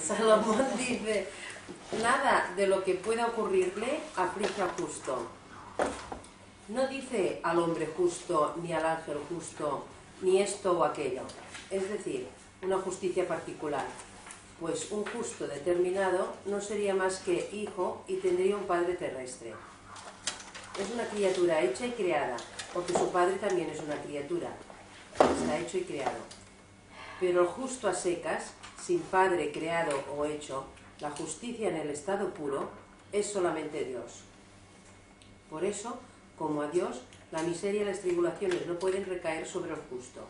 Salomón dice, nada de lo que pueda ocurrirle aflige al justo. No dice al hombre justo, ni al ángel justo, ni esto o aquello. Es decir, una justicia particular. Pues un justo determinado no sería más que hijo y tendría un padre terrestre. Es una criatura hecha y creada, porque su padre también es una criatura. Está hecho y creado. Pero el justo a secas, sin padre creado o hecho, la justicia en el estado puro, es solamente Dios. Por eso, como a Dios, la miseria y las tribulaciones no pueden recaer sobre el justo.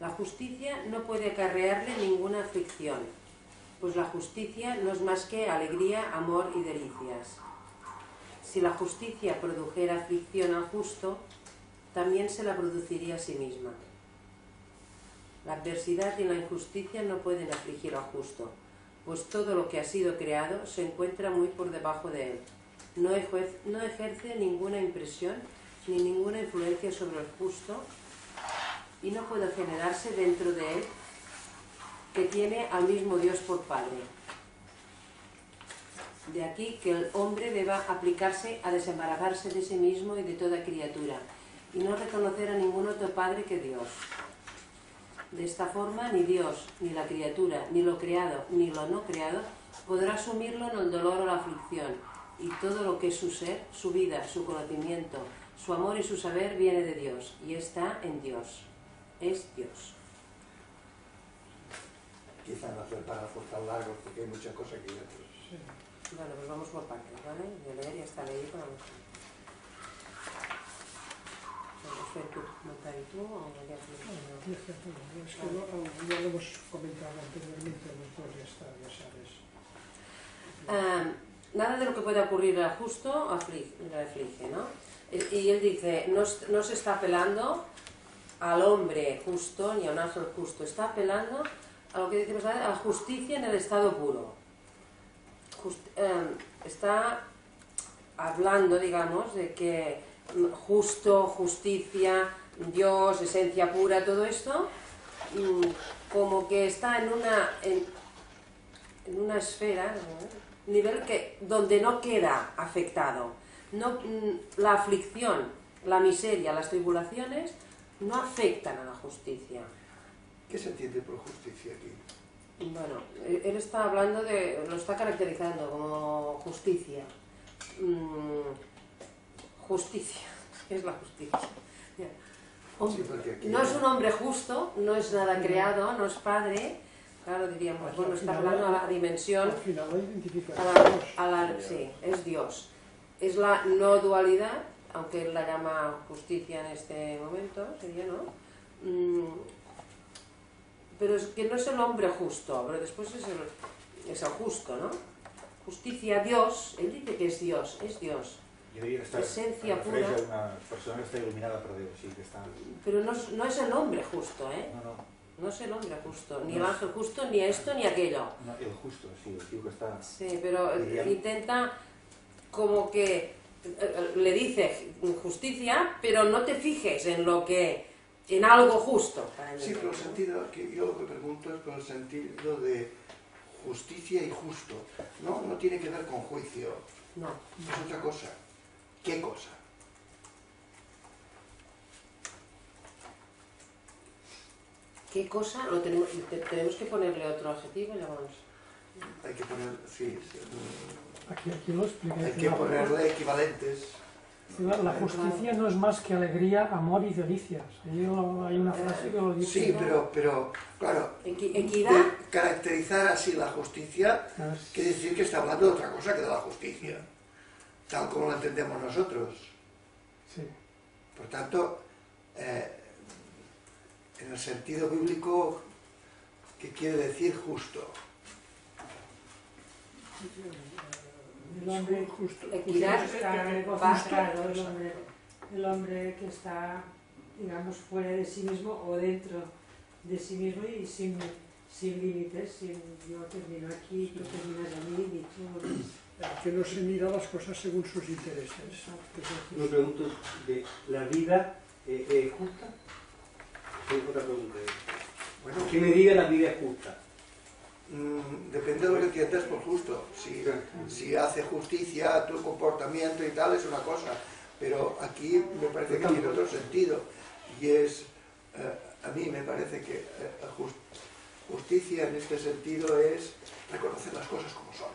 La justicia no puede acarrearle ninguna aflicción, pues la justicia no es más que alegría, amor y delicias. Si la justicia produjera aflicción al justo, también se la produciría a sí misma. La adversidad y la injusticia no pueden afligir al justo, pues todo lo que ha sido creado se encuentra muy por debajo de él. No ejerce, ninguna impresión ni ninguna influencia sobre el justo y no puede generarse dentro de él que tiene al mismo Dios por Padre. De aquí que el hombre deba aplicarse a desembarazarse de sí mismo y de toda criatura, y no reconocer a ningún otro Padre que Dios. De esta forma, ni Dios, ni la criatura, ni lo creado, ni lo no creado, podrá asumirlo en el dolor o la aflicción, y todo lo que es su ser, su vida, su conocimiento, su amor y su saber viene de Dios, y está en Dios. Es Dios. Quizá no hacer párrafos tan largos, porque hay muchas cosas que ya... Sí. Bueno, pues vamos por partes, ¿vale? De leer y hasta leer para Ah, nada de lo que pueda ocurrir al justo aflige, le aflige, ¿no? Y él dice, no, no se está apelando al hombre justo ni a un ángel justo, está apelando a lo que decimos a la justicia en el estado puro. Em, está hablando, digamos, de que justo, justicia, Dios, esencia pura, todo esto, mm, como que está en una, en, una esfera, nivel que, donde no queda afectado. No, mm, la aflicción, la miseria, las tribulaciones no afectan a la justicia. ¿Qué se entiende por justicia aquí? Bueno, él está hablando de, lo está caracterizando como justicia. Mm, justicia, ¿qué es la justicia? no es un hombre justo, no es nada creado, no es padre, claro diríamos, bueno, está hablando a la dimensión, a la, sí, es Dios. Es la no dualidad, aunque él la llama justicia en este momento, sería, ¿no? Mm, pero es que no es el hombre justo, pero después es el, es el justo, ¿no? Justicia, Dios, él dice que es Dios, es Dios. Esencia pura. una persona que está iluminada por Dios, sí, que está... Pero no, no, es el hombre justo, ¿eh? No, no. No es el hombre justo, ni el ángel justo, ni esto, ni aquello. No, el justo, sí, el tío que está... Sí, pero intenta como que eh, le dice justicia, pero no te fijes en lo que en algo justo. Sí, pero el sentido, que yo lo que pregunto es por el sentido de justicia y justo. No, no tiene que ver con juicio. No. Es otra cosa. ¿Qué cosa? ¿Qué cosa? Lo tenemos, tenemos que ponerle otro adjetivo, ya vamos. Hay que poner, sí, Aquí, aquí lo expliqué. Hay que ponerle equivalentes. La justicia no es más que alegría, amor y delicias. hay una frase que lo dice. Sí, pero, pero claro, ¿Equidad? caracterizar así la justicia quiere decir que está hablando de otra cosa que de la justicia, tal como la entendemos nosotros. Sí. Por tanto, eh, en el sentido bíblico, ¿qué quiere decir justo? el hombre justo, equidad, el hombre, el hombre que está, digamos, fuera de sí mismo o dentro de sí mismo y sin, sin límites, sin yo termino aquí, tú terminas allí, y tú... Que no se mira las cosas según sus intereses. Me pregunto, de ¿la vida eh, es justa? otra pregunta. Bueno, ¿qué medida la vida es justa? mm, depende de lo que entiendas por justo. Si, si hace justicia tu comportamiento y tal es una cosa, pero aquí me parece que tiene otro sentido y es, eh, a mí me parece que eh, jus- justicia en este sentido es reconocer las cosas como son.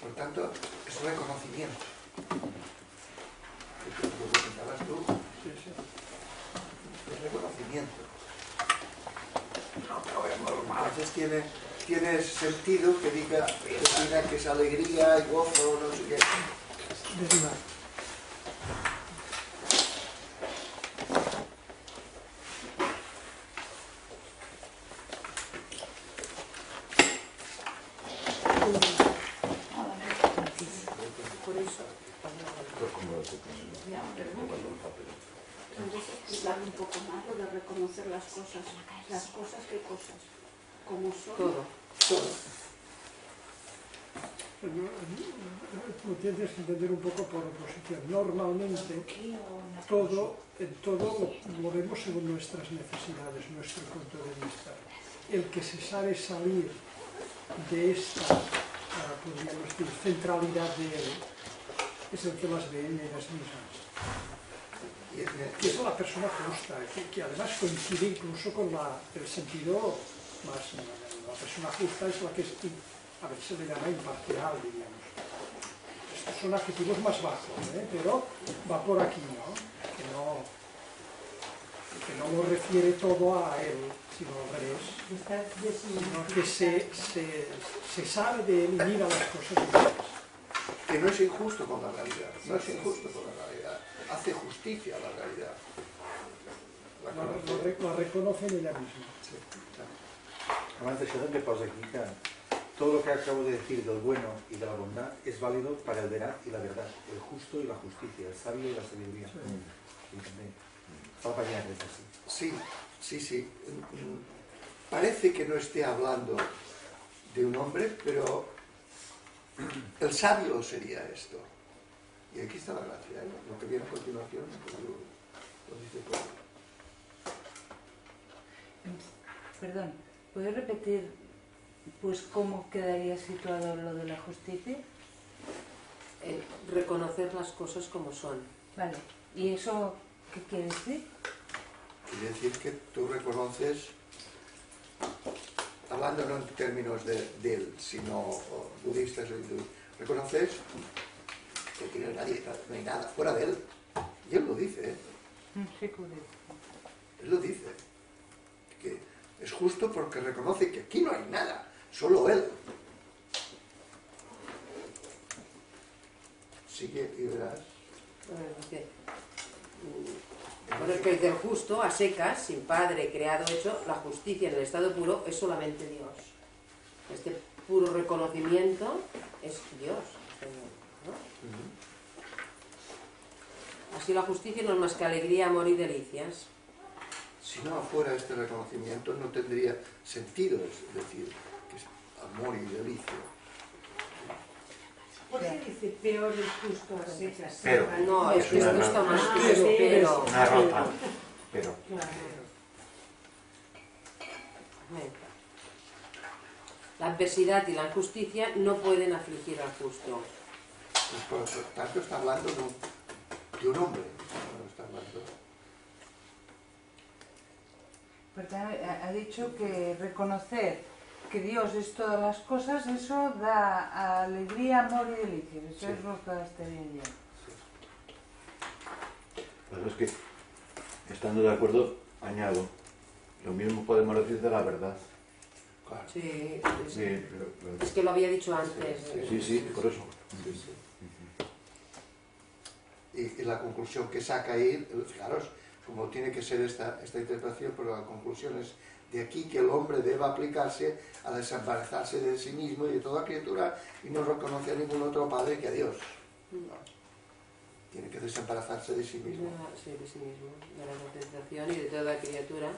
Por tanto, es reconocimiento. Que tú- Lo que pensabas tú, es reconocimiento. Entonces tiene, tiene sentido que diga, que diga que es alegría y gozo, no sé qué. Por eso, Entonces explicar un poco más lo de reconocer las cosas. Las cosas, ¿qué cosas? Como son. todo. Todo. Yo, que entender un poco por oposición. Normalmente todo, todo lo, vemos según nuestras necesidades, nuestro punto de vista. El que se sabe salir de esta, podríamos decir, centralidad de él, es el que las ve en ellas mismas. Y es la persona justa, que, que además coincide incluso con el sentido más... La persona justa es la que a ver, se le llama imparcial, diríamos. Son adjetivos más bajos, ¿eh? pero va por aquí, ¿no? Que, ¿no? que no lo refiere todo a él, sino al revés, sino que se, se, se sabe de él y mira las cosas que no es injusto con la realidad, no es injusto con la realidad, hace justicia a la realidad. La lo re- lo reconoce en ella misma. Sí, claro. Abans d'això també posa aquí que todo lo que acabo de decir del bueno y de la bondad es válido para el veraz y la verdad, el justo y la justicia, el sabio y la sabiduría. Sí, també. Fa la pàgina 36. Sí, sí, sí. Parece que no esté hablando de un hombre, pero el sabio sería esto. Y aquí está la gracia, ¿eh? lo que viene a continuación pues, lo, lo dice todo. Perdón, ¿puedes repetir pues cómo quedaría situado lo de la justicia? El reconocer las cosas como son. Vale, ¿y eso qué quiere decir? Quiere decir que tú reconoces, hablando no en términos de, de él, sino budistas reconoces que aquí no hay nadie, no hay nada fuera de él. Y él lo dice, ¿eh? Mm, Sí. Él lo dice. Que es justo porque reconoce que aquí no hay nada, solo él. Sigue y verás. Es que del justo, a secas, sin padre, creado, hecho, la justicia en el estado puro es solamente Dios. Este puro reconocimiento es Dios. ¿no? Así la justicia no es más que alegría, amor y delicias. Si no fuera este reconocimiento no tendría sentido, es decir, amor y delicia. ¿Por qué dice peor el justo a secas? Pero. No, es que una esto está más Ah, pero, pero, Una rota. Pero. La adversidad y la injusticia no pueden afligir al justo. Pues por lo tanto está hablando de un, de un hombre. Está hablando. Por tanto, ha ha dicho que reconocer que Dios es todas las cosas, eso da alegría, amor y delicias. Eso Sí. es lo que está bien ya. Pero es que, estando de acuerdo, añado, lo mismo podemos decir de la verdad. Claro. Sí, es, Sí, pero- pero- es que lo había dicho antes. sí, sí, por eso. Sí, sí. Y, y la conclusión que saca ahí, fijaros, como tiene que ser esta, esta interpretación, pero la conclusión es de aquí que el hombre debe aplicarse a desembarazarse de sí mismo y de toda criatura y no reconocer a ningún otro padre que a Dios. Tiene que desembarazarse de sí mismo. Sí, de sí mismo, de la contemplación y de toda criatura.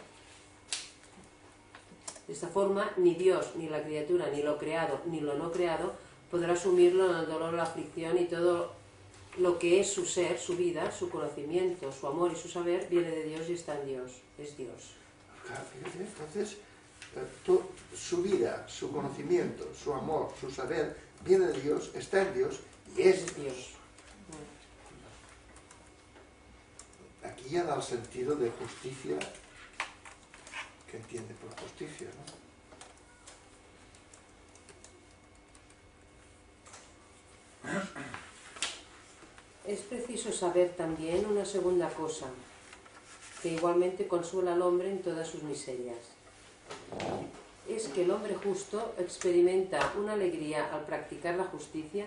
De esta forma, ni Dios, ni la criatura, ni lo creado, ni lo no creado, podrá asumirlo en el dolor, la aflicción y todo lo que es su ser, su vida, su conocimiento, su amor y su saber, viene de Dios y está en Dios, es Dios. Claro, fíjate, entonces, to- su vida, su conocimiento, su amor, su saber, viene de Dios, está en Dios y es. Dios. Aquí ya da el sentido de justicia que entiende por justicia, ¿no? Es preciso saber también una segunda cosa, que igualmente consuela al hombre en todas sus miserias. Es que el hombre justo experimenta una alegría al practicar la justicia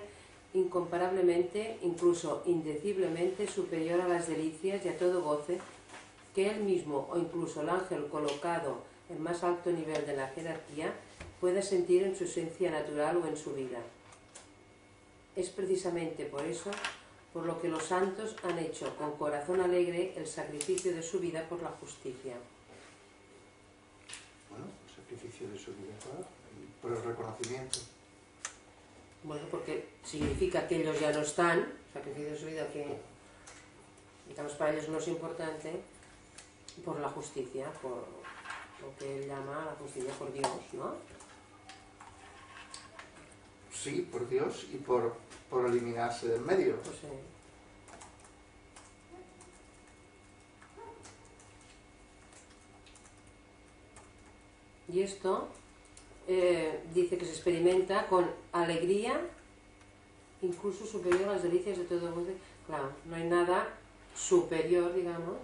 incomparablemente, incluso indeciblemente superior a las delicias y a todo goce que él mismo o incluso el ángel colocado en más alto nivel de la jerarquía pueda sentir en su esencia natural o en su vida. Es precisamente por eso por lo que los santos han hecho con corazón alegre el sacrificio de su vida por la justicia. Bueno, el sacrificio de su vida, por el reconocimiento. Bueno, porque significa que ellos ya no están, sacrificio de su vida que, digamos, para ellos no es importante, por la justicia, por lo que él llama la justicia por Dios, ¿no? Sí, por Dios y por, por eliminarse del medio. Pues, eh, Y esto eh, dice que se experimenta con alegría, incluso superior a las delicias de todo el mundo. Claro, no hay nada superior, digamos,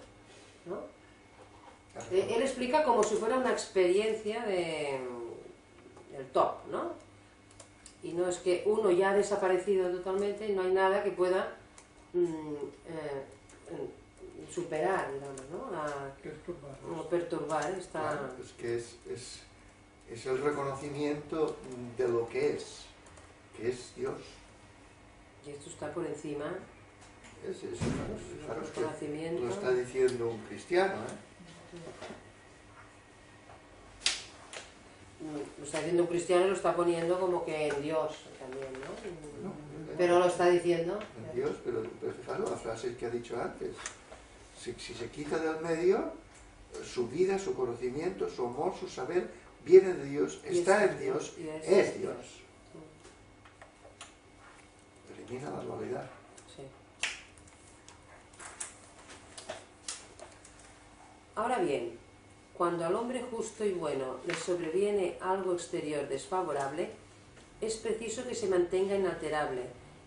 ¿no? Eh, Él explica como si fuera una experiencia de, del top, ¿no? Y no es que uno ya ha desaparecido totalmente y no hay nada que pueda mm, eh, mm, superar, digamos, ¿no? La- perturbarnos. o perturbar esta... Claro, es que es, es, es el reconocimiento de lo que es, que es Dios. Y esto está por encima Es, es, claro, es- claro, es del que conocimiento. lo está diciendo un cristiano, ¿eh? Lo está diciendo un cristiano y lo está poniendo como que en Dios también, ¿no? No, Pero lo está diciendo. en Dios, pero, pero fijaros la frase que ha dicho antes. Si, si se quita del medio, su vida, su conocimiento, su amor, su saber, viene de Dios, está es en Dios, es Dios. Dios. Elimina la dualidad. Sí. Ahora bien, cuando al hombre justo y bueno le sobreviene algo exterior desfavorable, es preciso que se mantenga inalterable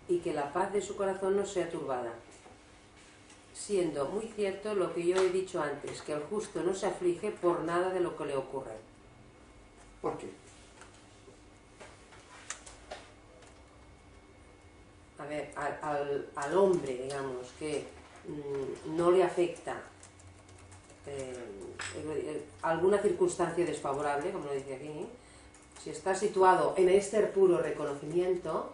y que la paz de su corazón no sea turbada. Siendo muy cierto lo que yo he dicho antes, que el justo no se aflige por nada de lo que le ocurre. ¿Por qué? a ver, al, al- al hombre, digamos, que mm, no le afecta eh, eh, alguna circunstancia desfavorable, como lo dice aquí, si está situado en este puro reconocimiento,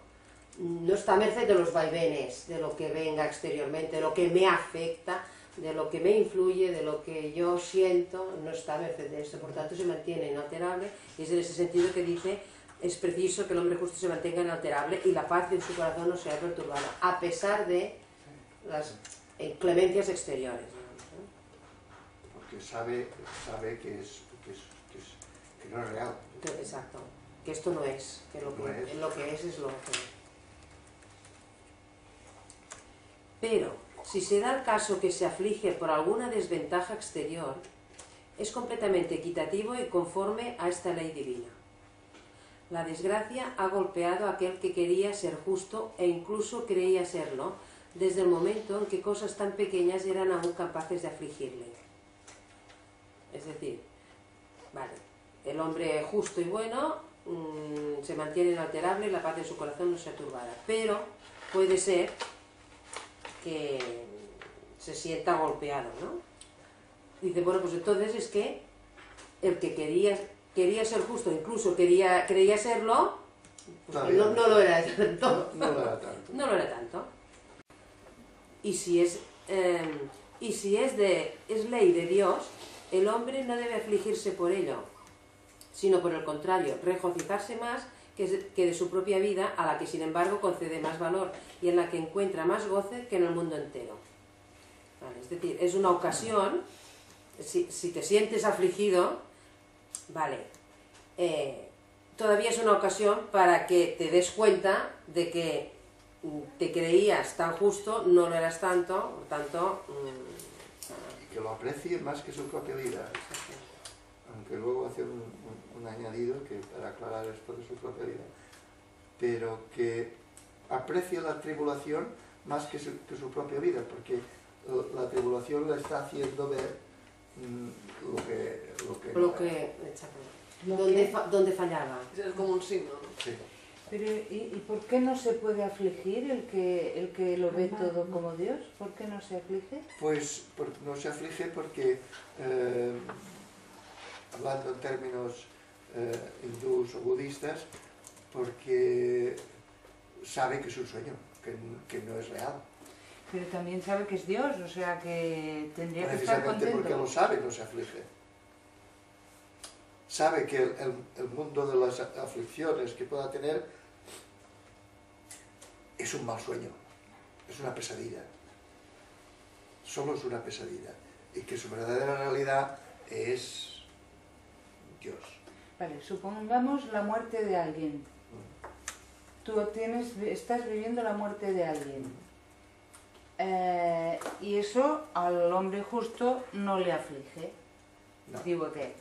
no está a merced de los vaivenes, de lo que venga exteriormente, de lo que me afecta, de lo que me influye, de lo que yo siento, no está a merced de esto, por tanto se mantiene inalterable y es en ese sentido que dice es preciso que el hombre justo se mantenga inalterable y la paz de su corazón no sea perturbada, a pesar de las inclemencias exteriores. Porque sabe, sabe que, es, que, es, que, es- que no es real. Que- Exacto, que esto no es, que lo que, es. lo que es es lo que es. Pero, si se da el caso que se aflige por alguna desventaja exterior, es completamente equitativo y conforme a esta ley divina. La desgracia ha golpeado a aquel que quería ser justo e incluso creía serlo, desde el momento en que cosas tan pequeñas eran aún capaces de afligirle. Es decir, vale, el hombre justo y bueno mm, se mantiene inalterable y la paz de su corazón no se turbada. Pero puede ser que se sienta golpeado, ¿no? Dice, bueno, pues entonces es que el que quería, quería ser justo, incluso quería, creía serlo, pues no, no. lo era tanto. No lo era tanto. No lo era tanto. Y si es, eh, y si es, de, es ley de Dios, el hombre no debe afligirse por ello, sino por el contrario, regocijarse más que, de su propia vida, a la que sin embargo concede más valor y en la que encuentra más goce que en el mundo entero. Es decir, es una ocasión si, te sientes afligido, vale, eh, todavía es una ocasión para que te des cuenta de que te creías tan justo, no lo eras tanto, por tanto... mm, que lo aprecie más que su propia vida. Aunque luego hace un, un- un añadido que para aclarar esto de su propia vida. Pero que aprecie la tribulación más que su, que su propia vida, porque la tribulación le está haciendo ver mm, lo que... Lo que, lo que... Lo ¿Dónde, que- fa- dónde fallaba? Es como un signo, ¿no? Sí. Pero, ¿y, y por qué no se puede afligir el que, el que lo ve todo como Dios? ¿Por qué no se aflige? Pues por- no se aflige porque, eh, hablando en términos eh, hindús o budistas, porque sabe que es un sueño, que, que no es real. Pero también sabe que es Dios, o sea que tendría que estar Precisamente porque lo contento. sabe, no se aflige. Sabe que el, el- el mundo de las aflicciones que pueda tener es un mal sueño, es una pesadilla. Solo es una pesadilla. Y que su verdadera realidad es Dios. Vale, supongamos la muerte de alguien. Tú tienes, estás viviendo la muerte de alguien. Eh, y eso al hombre justo no le aflige. No. Digo que,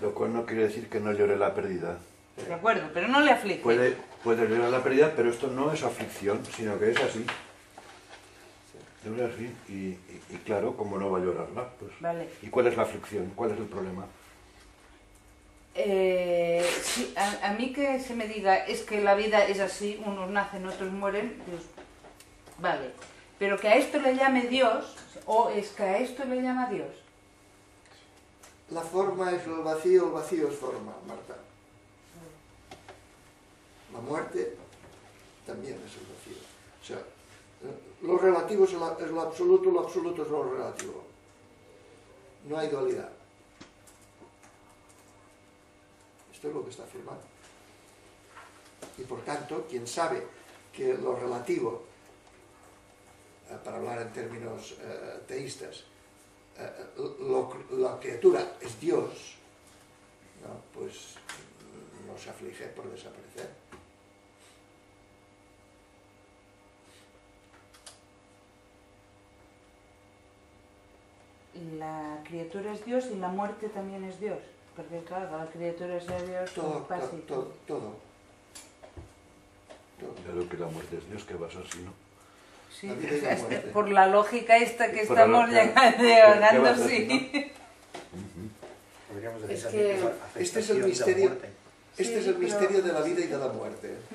Lo cual no quiere decir que no llore la pérdida. de acuerdo, pero no le aflige. Puede, puede llorar la pérdida, pero esto no es aflicción, sino que es así. Es así. Y, y- y claro, como no va a llorarla? Pues, Vale. ¿Y cuál es la aflicción? ¿Cuál es el problema? Eh, sí, a, a mí que se me diga es que la vida es así, unos nacen, otros mueren, pues vale. Pero que a esto le llame Dios, o es que a esto le llama Dios. La forma es el vacío, el vacío es forma, Marta. La muerte también es el vacío. O sea, lo relativo es, lo absoluto, lo absoluto es lo relativo. No hay dualidad. Esto es lo que está afirmando. Y por tanto, quien sabe que lo relativo, eh, para hablar en términos eh, teístas, eh, la criatura es Dios, pues no se aflige por desaparecer. La criatura es Dios y la muerte también es Dios. Porque claro, la criatura sea Dios, Todo, pues pasa to- y to- todo. Todo. Claro que la muerte es Dios, que va a ser así, ¿no? Sí, La vida y la es- muerte. por la lógica esta que Por la estamos llegando, ¿Qué sí. Podríamos Es decir que este es el la misterio. Este Sí, es el pero- misterio de la vida y de la muerte. Mm.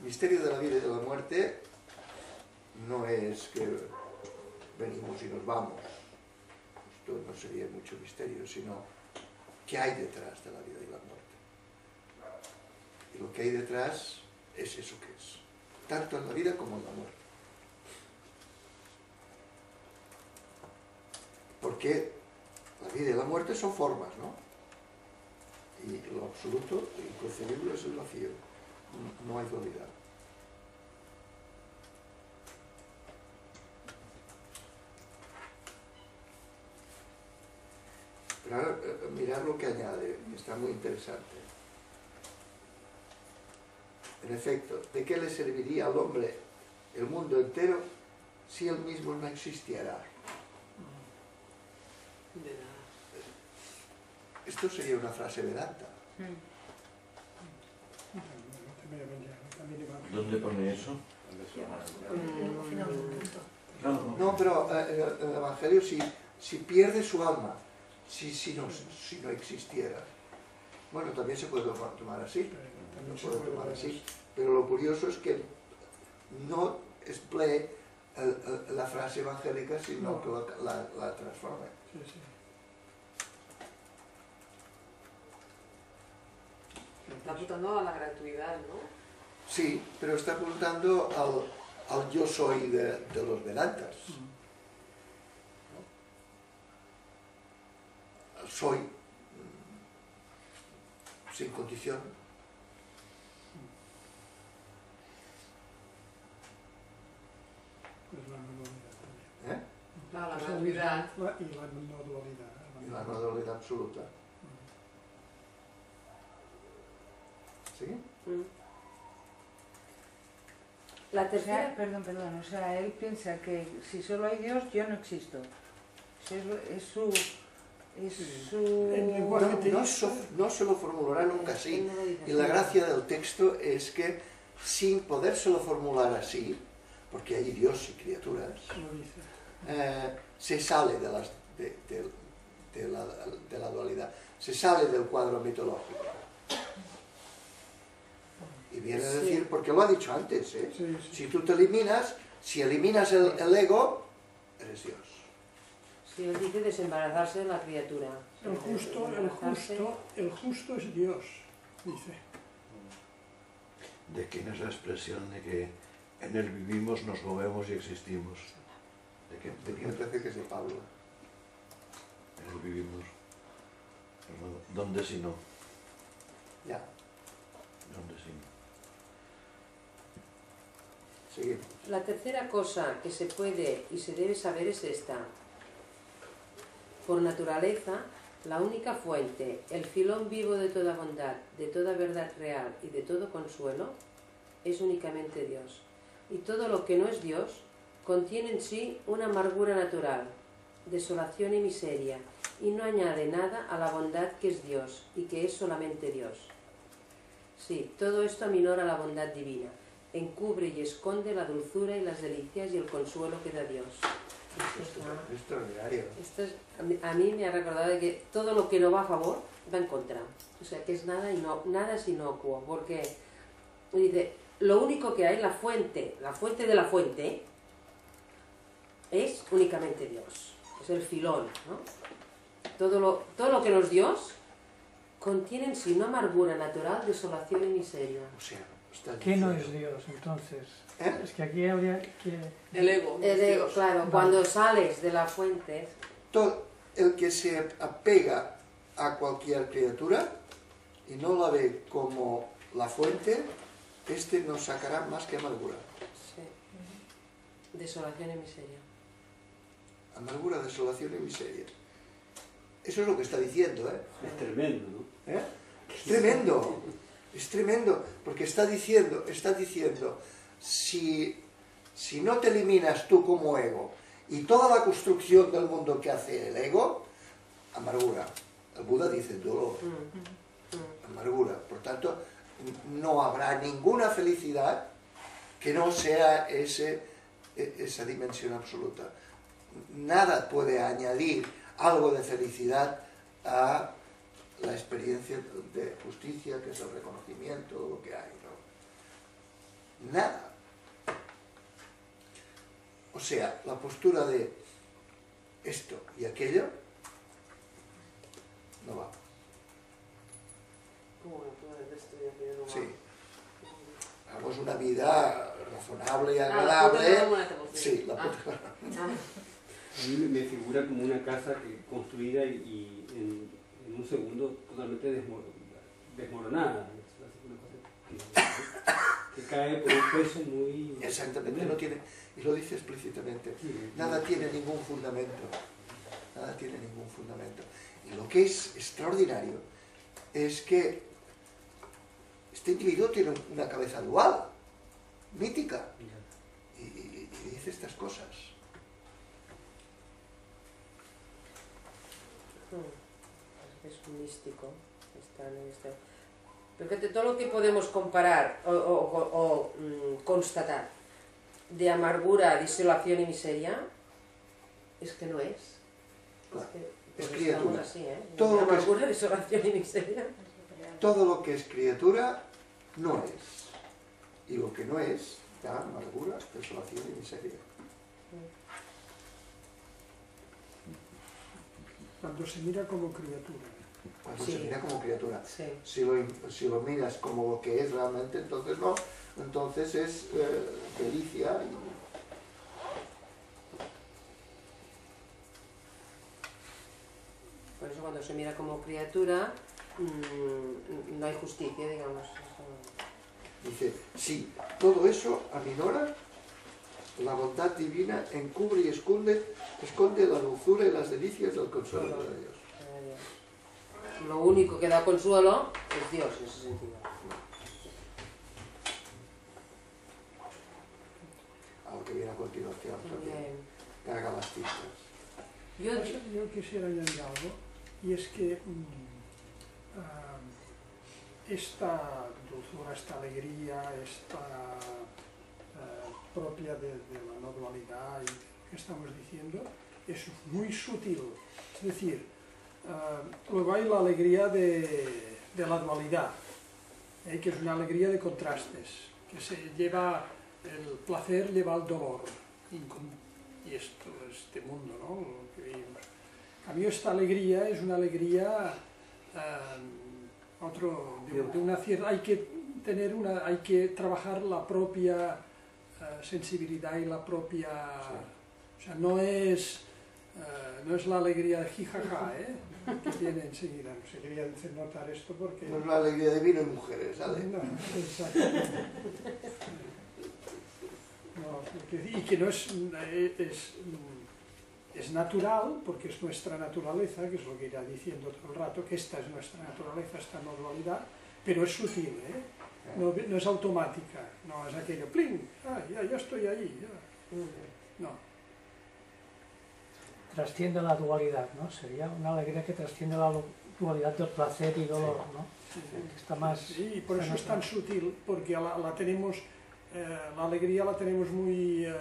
El misterio de la vida y de la muerte no es que venimos y nos vamos. Esto no sería mucho misterio, sino qué hay detrás de la vida y la muerte. Y lo que hay detrás es eso que es, tanto en la vida como en la muerte. Porque la vida y la muerte son formas, ¿no? Y lo absoluto, lo inconcebible es el vacío. No hay dualidad. Pero ahora eh, mirad lo que añade, está muy interesante. En efecto, ¿de qué le serviría al hombre el mundo entero si él mismo no existiera? De nada. Esto sería una frase vedanta. ¿Dónde pone eso? Mm, No, pero eh, en el- en el Evangelio si, si pierde su alma, si, si, no, si no existiera. Bueno, también se puede tomar, así, se puede tomar así. Pero lo curioso es que no el- la frase evangélica, sino No. que la, la, la transforme. Sí, sí. Está apuntando a la gratuidad, ¿no? Sí, pero está apuntando al, al yo soy de, de los Vedantas. ¿no? Soy mm, sin condición. Pues la no dualidad también. ¿eh? La lo gratuidad. la- y la no dualidad. la Y una no dualidad absoluta. ¿Sí? Mm. La O sea, tercera, perdón, perdón, o sea, él piensa que si solo hay Dios, yo no existo. Es su... El lenguaje No, no, hizo- so- no se lo formulará nunca así. Y la gracia del texto es que sin podérselo formular así, porque hay Dios y criaturas, eh, se sale de, las, de, de- de la, de la dualidad, se sale del cuadro mitológico. Y viene a decir, porque lo ha dicho antes, ¿eh? Sí, sí. si tú te eliminas, si eliminas el, el ego, eres Dios. Él dice desembarazarse de la criatura. El justo, el justo, el justo es Dios, dice. ¿De quién es la expresión de que en él vivimos, nos movemos y existimos? ¿De quién? parece que es de Pablo. En él vivimos. ¿Dónde si no? Ya, ¿Dónde si no? seguimos. La tercera cosa que se puede y se debe saber es esta. Por naturaleza, la única fuente, el filón vivo de toda bondad, de toda verdad real y de todo consuelo, es únicamente Dios. Y todo lo que no es Dios contiene en sí una amargura natural, desolación y miseria, y no añade nada a la bondad que es Dios y que es solamente Dios. Sí, todo esto aminora la bondad divina, encubre y esconde la dulzura y las delicias y el consuelo que da Dios. Esto es extraordinario. Esto es, a, mí, me ha recordado de que todo lo que no va a favor va en contra. O sea, que es nada, y no, nada es inocuo, porque dice, lo único que hay, la fuente, la fuente de la fuente, es únicamente Dios. Es el filón, ¿no? Todo lo, todo lo que no es Dios contiene en sí una amargura natural, desolación y miseria. O sea, está ¿Qué no es Dios entonces? ¿Eh? Es que aquí habría que... El ego. El ego, Dios. claro, Vale. cuando sales de la fuente, Todo el que se apega a cualquier criatura y no la ve como la fuente, este nos sacará más que amargura. sí, desolación y miseria. Amargura, desolación y miseria. Eso es lo que está diciendo, ¿eh? Es tremendo, ¿no? ¿Eh? Es tremendo, es tremendo, porque está diciendo, está diciendo, si, si no te eliminas tú como ego y toda la construcción del mundo que hace el ego, amargura. El Buda dice dolor, Mm, mm. amargura. Por tanto, no habrá ninguna felicidad que no sea ese, e- esa dimensión absoluta. Nada puede añadir algo de felicidad a la experiencia de justicia, que es el reconocimiento lo que hay. ¿no? Nada. O sea, la postura de esto y aquello no va. ¿Cómo puede destruir aquello no va? Sí. Hagamos una vida razonable y Ah, la agradable. la por sí, la puta- Ah, A mí me, figura como una casa construida y, y en, en un segundo totalmente desmo- desmoronada. Es una cosa que, que cae por un peso muy... Exactamente, no tiene, y lo dice explícitamente, Sí, nada tiene ningún fundamento, nada tiene ningún fundamento. Y lo que es extraordinario es que este individuo tiene una cabeza dual, mítica, y, y- y dice estas cosas. Es un místico. Está en este... Pero fíjate, todo lo que podemos comparar o, o- o- o, mm, constatar de amargura, desolación y miseria, es que no es. Claro, que, es pues criatura. estamos así, ¿eh? Todo lo que es- amargura, desolación y miseria. Todo lo que es criatura no es. Y lo que no es da amargura, desolación y miseria. Cuando se mira como criatura. Cuando Sí. se mira como criatura. Sí. Si lo, si lo miras como lo que es realmente, entonces no. Entonces es eh, delicia y Por eso cuando se mira como criatura, mm, no hay justicia, digamos. Dice, sí, todo eso aminora la bondad divina, encubre y esconde, esconde la dulzura y las delicias del consuelo de Dios. Eh, lo único que da consuelo es Dios en ese sentido. Algo que viene a continuación también. Bien. Gargalastistas. Yo, Yo, yo quisiera añadir algo, y es que mm, ah, esta dulzura, esta alegría, esta ah, propia de, de la no dualidad y de lo que estamos diciendo, es muy sutil. Es decir, ah, luego hay la alegría de, de la dualidad, ¿eh? que es una alegría de contrastes, que se lleva, el placer lleva al dolor, y esto, este mundo, ¿no? Lo que vivimos. A mí esta alegría es una alegría eh, otro, de, de una cierta, hay que tener una, hay que trabajar la propia eh, sensibilidad y la propia, o sea, no es, no es la alegría de jijaja, ¿eh? Que tiene enseguida, no sé, quería notar esto porque... No es la alegría de vino y mujeres, ¿sabes? No, exacto. No, y que no es, es, es natural, porque es nuestra naturaleza, que es lo que irá diciendo todo el rato, que esta es nuestra naturaleza, esta no dualidad, pero es sutil, ¿eh? no, no es automática, no es aquello, ¡pling! Ah, ya, ya estoy ahí, ya. No, Trasciende la dualidad, ¿no? Sería una alegría que trasciende la dualidad del placer y dolor, ¿no? Que está más... Sí, y por eso es tan sutil, porque la, la tenemos, eh, la alegría la tenemos muy... eh,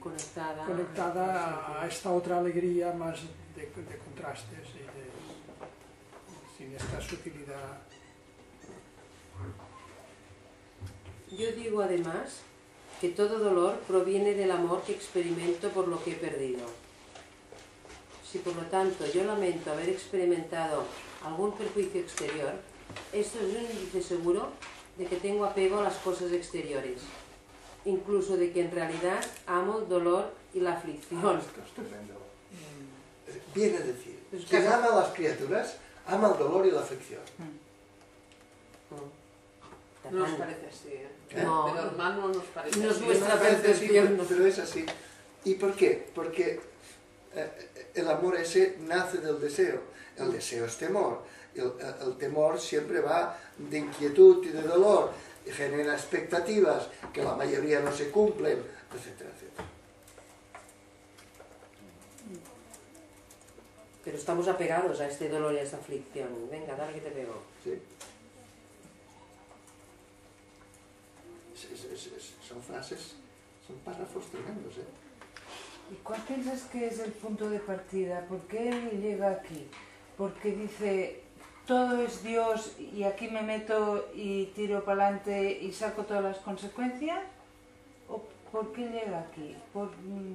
conectada. conectada a, a esta otra alegría más de, de contrastes y de, sin esta sutilidad. Yo digo además que todo dolor proviene del amor que experimento por lo que he perdido. Si por lo tanto yo lamento haber experimentado algún perjuicio exterior, esto es un índice seguro de que tengo apego a las cosas exteriores, incluso de que en realidad amo el dolor y la aflicción. Esto es tremendo. Eh, Viene a decir, Es quien que- ama a las criaturas, ama el dolor y la aflicción. No nos parece así, ¿eh? No. De normal no nos parece No es así. nuestra parece así, percepción. pero- es así. ¿Y por qué? Porque eh, el amor ese nace del deseo. El deseo es temor. El, temor siempre va de inquietud y de dolor. y Genera expectativas que la mayoría no se cumplen, etcétera, etcétera. Pero estamos apegados a este dolor y a esta aflicción. Venga, dale que te pego. ¿sí? Son frases, son párrafos tremendos, ¿eh? ¿Y cuál piensas que es el punto de partida? ¿Por qué él llega aquí? Porque dice, todo es Dios y aquí me meto y tiro para adelante y saco todas las consecuencias? ¿O por qué llega aquí? Por, mm,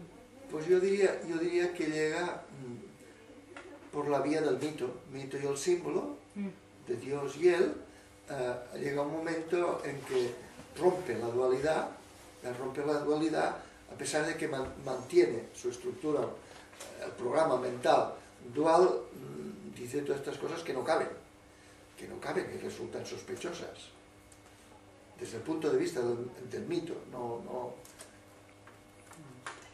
Pues yo diría, yo diría que llega mm, por la vía del mito, mito y el símbolo Mm. de Dios y él. eh, llega un momento en que rompe la dualidad, eh, rompe la dualidad pesar de que man- mantiene su estructura, eh, el programa mental dual, mm, dice todas estas cosas que no caben, que no caben y resultan sospechosas. Desde el punto de vista del, del mito, no, no,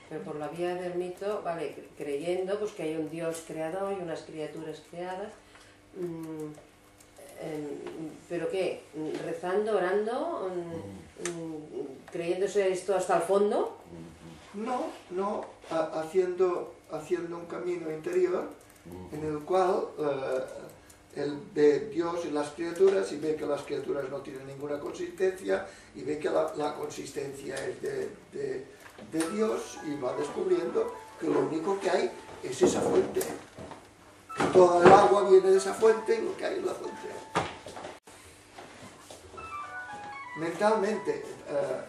Pero por la vía del mito, vale, cre- creyendo pues que hay un Dios creador y unas criaturas creadas, mm, pero qué, rezando, orando, mm, creyéndose esto hasta el fondo, No, no, ha- haciendo, haciendo un camino interior en el cual eh, él ve Dios y las criaturas y ve que las criaturas no tienen ninguna consistencia y ve que la, la consistencia es de, de- de Dios y va descubriendo que lo único que hay es esa fuente. Que toda el agua viene de esa fuente y lo que hay es la fuente. Mentalmente, eh,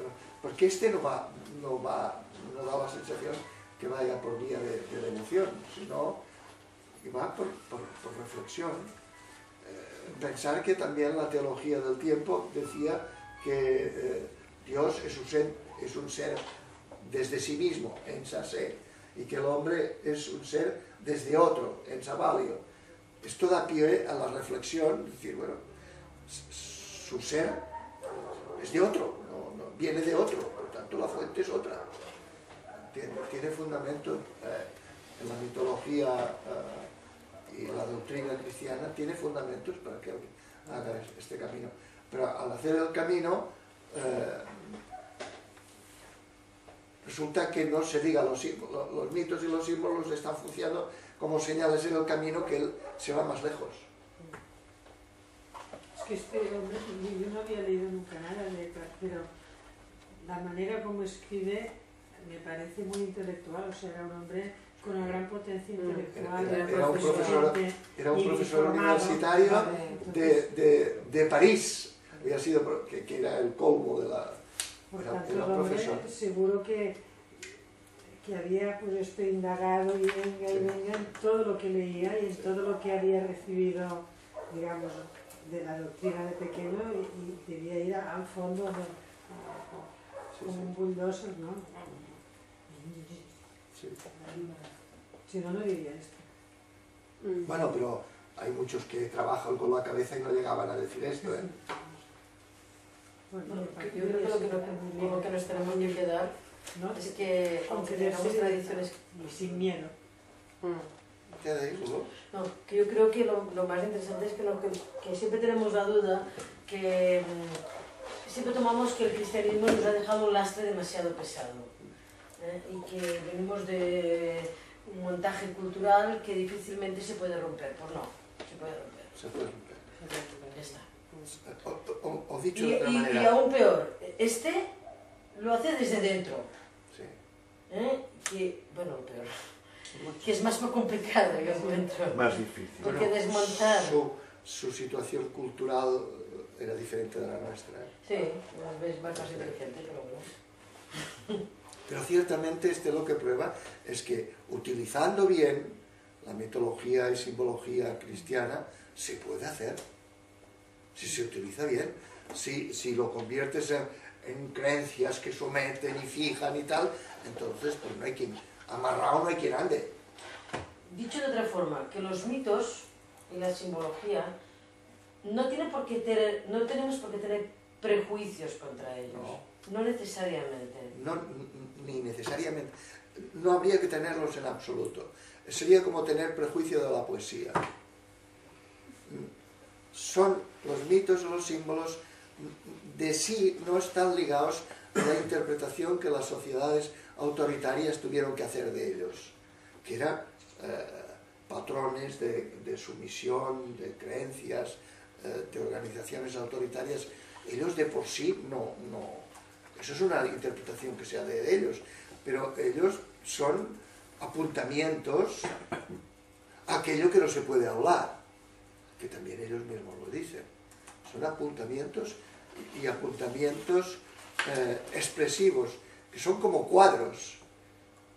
porque este no va, no va, no da la sensación que vaya por vía de, de devoción, sino que va por, reflexión. Eh, pensar que también la teología del tiempo decía que eh, Dios es un, ser, es un ser desde sí mismo, en Sase, y que el hombre es un ser desde otro, en Sabalio. Esto da pie a la reflexión, decir, bueno, su ser es de otro, no, viene de otro, por tanto la fuente es otra. Tiene, tiene fundamento eh, en la mitología eh, y la doctrina cristiana tiene fundamentos para que haga este camino. Pero al hacer el camino, eh, resulta que no se diga los, los mitos y los símbolos están funcionando como señales en el camino que él se va más lejos. Es que este hombre, yo no había leído nunca nada de pero la manera como escribe me parece muy intelectual, o sea, era un hombre con una gran potencia mm. intelectual. Era, era, un profesor, era un profesor universitario de, de, de, París, había sido, que, que, era el colmo de la... Por era, tanto, era seguro que, que había pues esto indagado y venga y venga en todo lo que leía y en todo lo que había recibido, digamos, de la doctrina de pequeño y, y debía ir al fondo ¿no? como un bulldozer, ¿no? Sí. Si no, no diría esto. Mm. Bueno, pero hay muchos que trabajan con la cabeza y no llegaban a decir esto, ¿eh? Bueno, yo creo que lo que, no, lo que nos tenemos que quedar ¿no? es que, aunque tengamos tradiciones... Y sin miedo. Mm. ¿Qué dices, No, que yo creo que lo, lo más interesante es que, lo que, que, siempre tenemos la duda que mm, siempre tomamos que el cristianismo nos ha dejado un lastre demasiado pesado ¿eh? y que venimos de un montaje cultural que difícilmente se puede romper. Pues no, se puede romper. Se puede romper. Se puede romper, ya está. O, o, o dicho y, de otra y, manera... y aún peor, este lo hace desde dentro. Sí. ¿Eh? Que, bueno, peor. Que es más complicado, yo encuentro. Más difícil. Porque Bueno, desmontar... Su, su situación cultural era diferente de la nuestra. ¿eh? Sí, es más, más inteligente, pero bueno. Pero ciertamente este lo que prueba es que utilizando bien la mitología y simbología cristiana se puede hacer. Si se utiliza bien, si, si lo conviertes en, en creencias que someten y fijan y tal, entonces pues no hay quien, amarrado no hay quien ande. Dicho de otra forma, que los mitos y la simbología no, tienen por qué tener, no tenemos por qué tener prejuicios contra ellos. No. No necesariamente. No, ni necesariamente. No habría que tenerlos en absoluto. Sería como tener prejuicio de la poesía. Son los mitos o los símbolos de sí no están ligados a la interpretación que las sociedades autoritarias tuvieron que hacer de ellos, que eran eh, patrones de, sumisión, de creencias, eh, de organizaciones autoritarias. Ellos de por sí no, no, eso es una interpretación que sea de ellos, pero ellos son apuntamientos a aquello que no se puede hablar, que también ellos mismos lo dicen. Son apuntamientos y apuntamientos eh, expresivos, que son como cuadros,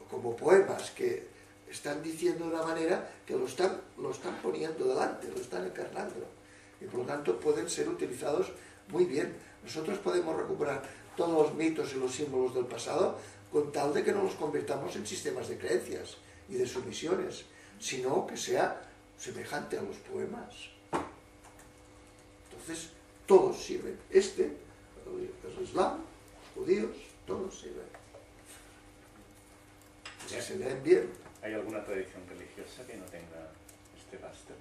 como poemas, que están diciendo de una manera que lo están, lo están poniendo delante, lo están encarnando. Y por lo tanto pueden ser utilizados muy bien. Nosotros podemos recuperar todos los mitos y los símbolos del pasado con tal de que no los convirtamos en sistemas de creencias y de sumisiones, sino que sea semejante a los poemas. Entonces, todos sirven. Este, el Islam, los judíos, todos sirven. Si se leen bien. ¿Hay alguna tradición religiosa que no tenga este lastre?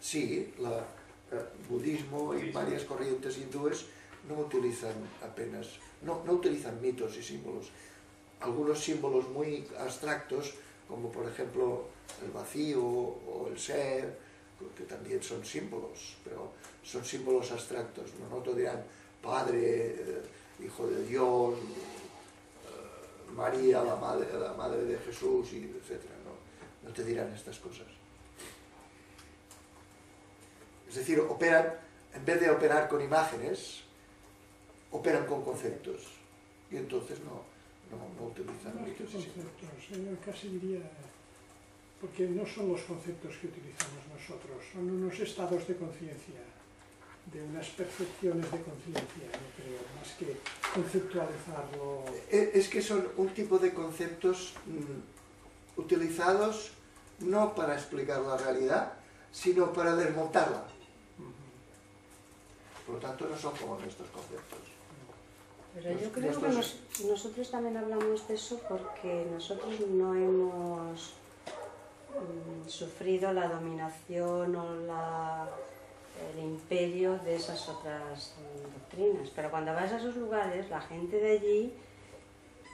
Sí, el budismo y varias corrientes hindúes no utilizan apenas, no, no utilizan mitos y símbolos. Algunos símbolos muy abstractos, como por ejemplo el vacío o el ser, que también son símbolos, pero son símbolos abstractos. ¿no? te dirán Padre, eh, Hijo de Dios, eh, María, la madre, la madre de Jesús, etc. ¿no? no te dirán estas cosas. Es decir, operan, en vez de operar con imágenes, operan con conceptos. Y entonces no, no, no utilizan no, y conceptos, yo casi diría, porque no son los conceptos que utilizamos nosotros, son unos estados de conciencia, de unas percepciones de conciencia, yo creo, más que conceptualizarlo. Es que son un tipo de conceptos mmm, utilizados no para explicar la realidad, sino para desmontarla. Por lo tanto, no son como nuestros conceptos. Pero yo creo que nos, nosotros también hablamos de eso porque nosotros no hemos mm, sufrido la dominación o la, el imperio de esas otras mm, doctrinas. Pero cuando vas a esos lugares, la gente de allí,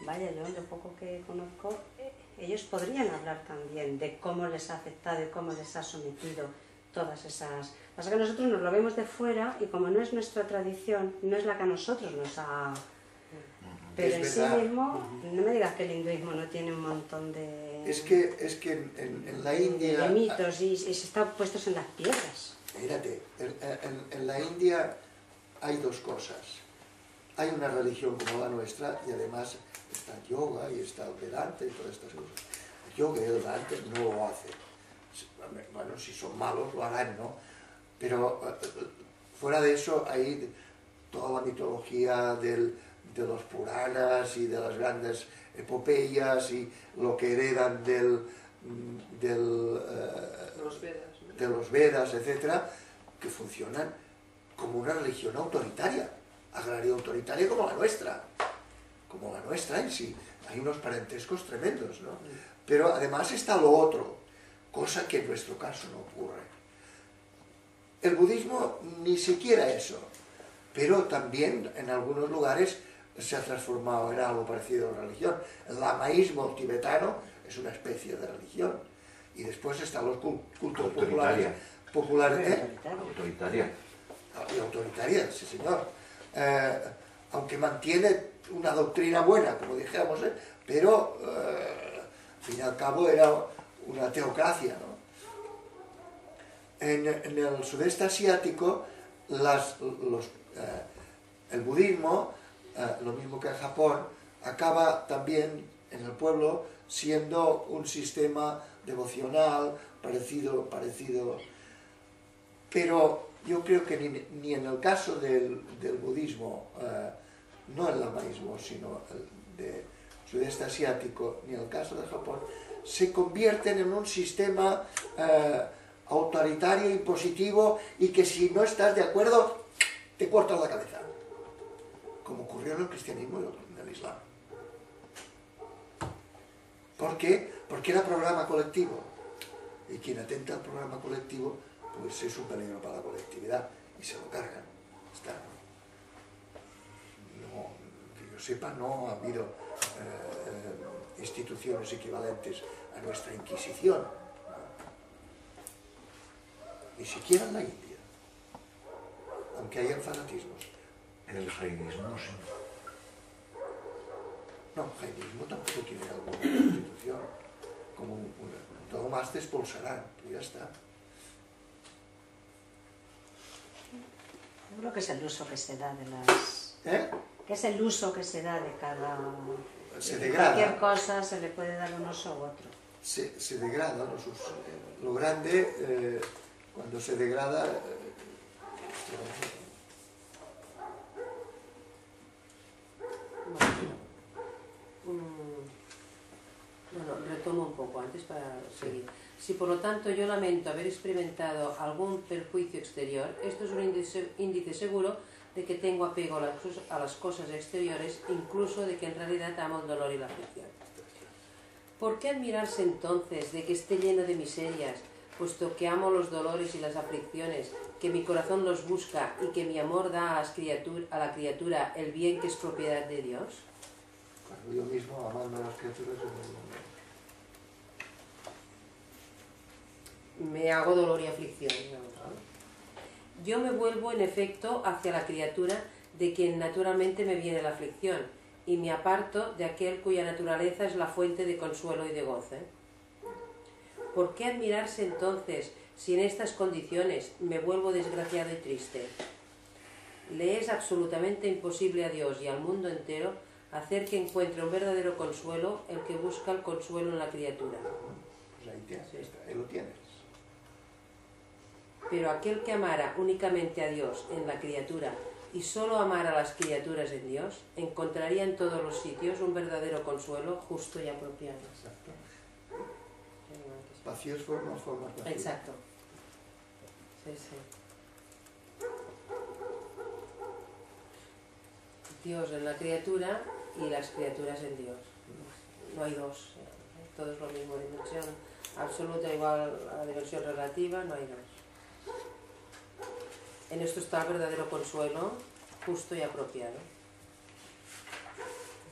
vaya, yo lo poco que conozco, eh, ellos podrían hablar también de cómo les ha afectado y cómo les ha sometido todas esas... Pasa que nosotros nos lo vemos de fuera y como no es nuestra tradición, no es la que a nosotros nos ha... Pero en sí mismo, no me digas que el hinduismo no tiene un montón de, Es que, es que en, en- en la de India... mitos y, y se están puestos en las piedras. Mírate, en, en- en la India hay dos cosas. Hay una religión como la nuestra y además está el yoga y está el Vedanta y todas estas cosas. El yoga y el Vedanta no lo hacen. Bueno, si son malos lo harán, ¿no? Pero eh, fuera de eso hay toda la mitología del- de los Puranas y de las grandes epopeyas y lo que heredan del, mm, del, eh, Los Vedas. ¿no? de los Vedas, etcétera, que funcionan como una religión autoritaria, agraria autoritaria como la nuestra, como la nuestra en sí. Hay unos parentescos tremendos, ¿no? Pero además está lo otro, cosa que en nuestro caso no ocurre. El budismo ni siquiera eso, pero también en algunos lugares se ha transformado en algo parecido a la religión. El lamaísmo tibetano es una especie de religión. Y después están los cul- cultos populares. Autoritaria. populares ¿eh? Autoritaria. y autoritaria, sí señor. Eh, aunque mantiene una doctrina buena, como dijéramos, ¿eh? pero eh, al fin y al cabo era una teocracia. ¿no? En, el sudeste asiático, eh, el budismo, eh, lo mismo que en Japón, acaba también en el pueblo siendo un sistema devocional parecido, parecido pero yo creo que ni, en el caso del, del budismo, eh, no el lamaísmo, sino el de sudeste asiático, ni en el caso de Japón, se convierten en un sistema eh, autoritario, impositivo, y que si no estás de acuerdo, te cortas la cabeza. Como ocurrió en el cristianismo y en el islam. ¿Por qué? Porque era programa colectivo. Y quien atenta al programa colectivo, pues es un peligro para la colectividad y se lo cargan. Está. No, que yo sepa, no ha habido eh, instituciones equivalentes a nuestra Inquisición. Ni siquiera en la India. Aunque hayan fanatismos. En el jainismo no sé. No, el jainismo tampoco tiene alguna constitución. Como un- una- todo más te expulsarán, y ya está. Yo creo que es el uso que se da de las... ¿Eh? Que es el uso que se da de cada... Se degrada. Cualquier cosa se le puede dar un uso u otro. se, se degrada los usos. Lo grande, eh, cuando se degrada, eh, Mm, Bueno, retomo un poco antes para seguir. Si por lo tanto yo lamento haber experimentado algún perjuicio exterior, esto es un índice, índice seguro de que tengo apego a las, cosas exteriores, incluso de que en realidad amo el dolor y la aflicción. ¿Por qué admirarse entonces de que esté lleno de miserias, puesto que amo los dolores y las aflicciones, que mi corazón los busca y que mi amor da a, las a la criatura el bien que es propiedad de Dios? cuando yo mismo, amando a las criaturas, mismo me hago dolor y aflicción. ¿no? Yo me vuelvo en efecto hacia la criatura de quien naturalmente me viene la aflicción y me aparto de aquel cuya naturaleza es la fuente de consuelo y de goce. ¿Por qué admirarse entonces si en estas condiciones me vuelvo desgraciado y triste? Le es absolutamente imposible a Dios y al mundo entero hacer que encuentre un verdadero consuelo el que busca el consuelo en la criatura. Pues ahí, tienes, ahí lo tienes. Pero aquel que amara únicamente a Dios en la criatura y solo amara a las criaturas en Dios, encontraría en todos los sitios un verdadero consuelo justo y apropiado. Vacíos formas, formas vacías. Exacto. Sí, sí. Dios en la criatura y las criaturas en Dios. No hay dos. Todo es la misma dimensión, absoluta igual a la dimensión relativa, no hay dos. En esto está el verdadero consuelo, justo y apropiado.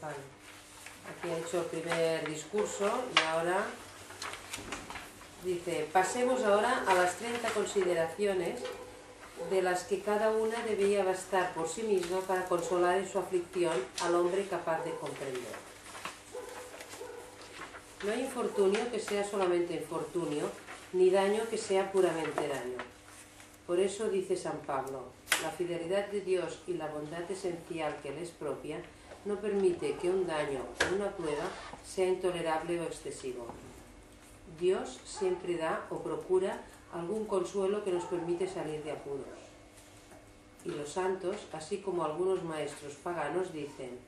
Vale. Aquí ha hecho el primer discurso y ahora dice, pasemos ahora a las 30 consideraciones de las que cada una debía bastar por sí misma para consolar en su aflicción al hombre capaz de comprender. No hay infortunio que sea solamente infortunio, ni daño que sea puramente daño. Por eso dice San Pablo, la fidelidad de Dios y la bondad esencial que le es propia no permite que un daño o una prueba sea intolerable o excesivo. Dios siempre da o procura algún consuelo que nos permite salir de apuros. Y los santos, así como algunos maestros paganos, dicen,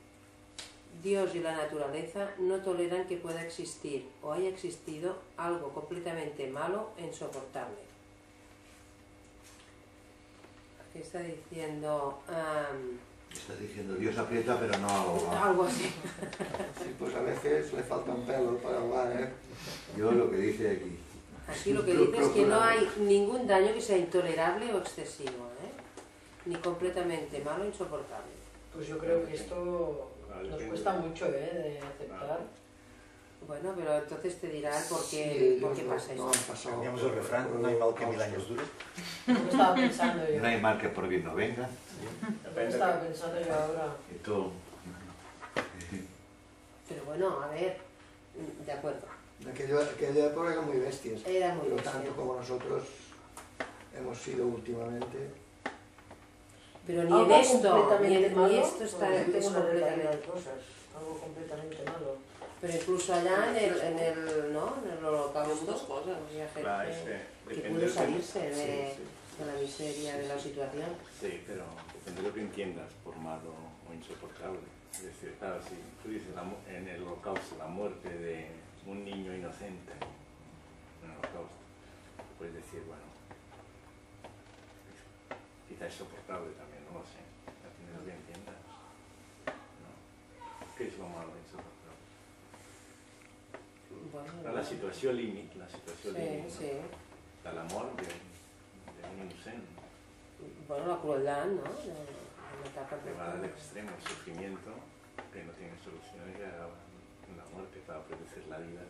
Dios y la naturaleza no toleran que pueda existir o haya existido algo completamente malo e insoportable. Aquí está diciendo... Um, Está diciendo Dios aprieta pero no ahoga. Algo así. Sí, pues a veces le falta un pelo para ahogar, ¿eh? Yo lo que dice aquí. Aquí lo que dice es que no hay ningún daño que sea intolerable o excesivo, ¿eh? ni completamente malo o insoportable. Pues yo creo que esto nos cuesta mucho ¿eh? de aceptar. Bueno, pero entonces te dirán por qué, Sí, por qué no, pasa no esto. pasado. Cambiamos el refrán, no hay mal que mil años dure. Lo estaba pensando yo. No hay mal que por bien no venga. Lo estaba pensando yo ahora. Y todo. Pero bueno, a ver, de acuerdo. En aquella, aquella época eran muy bestias. Era muy pero bestia. tanto como nosotros hemos sido últimamente. Pero ni en esto, ni, en- malo, ni esto está es tengo una realidad completamente. de cosas, algo completamente malo. Pero incluso allá en el, en el, ¿no? en el holocausto, Muchas cosas. había gente Claro, es que que pudo salirse de, sí, sí. de la miseria de la situación. Sí, pero depende de lo que entiendas por malo o insoportable. Es decir, claro, si tú dices la en el holocausto la muerte de un niño inocente en el holocausto, puedes decir, bueno, quizá es soportable también, no lo sé. Depende de lo que entiendas. ¿no? ¿Qué es lo malo e insoportable? Bueno, La situació límit, la situació Sí, límit, no? sí. de la mort de, de un inocent. Bueno, la crueldad, ¿no? Per llevada al extremo, el sufrimiento que no tiene solución y la, la muerte para producir la vida.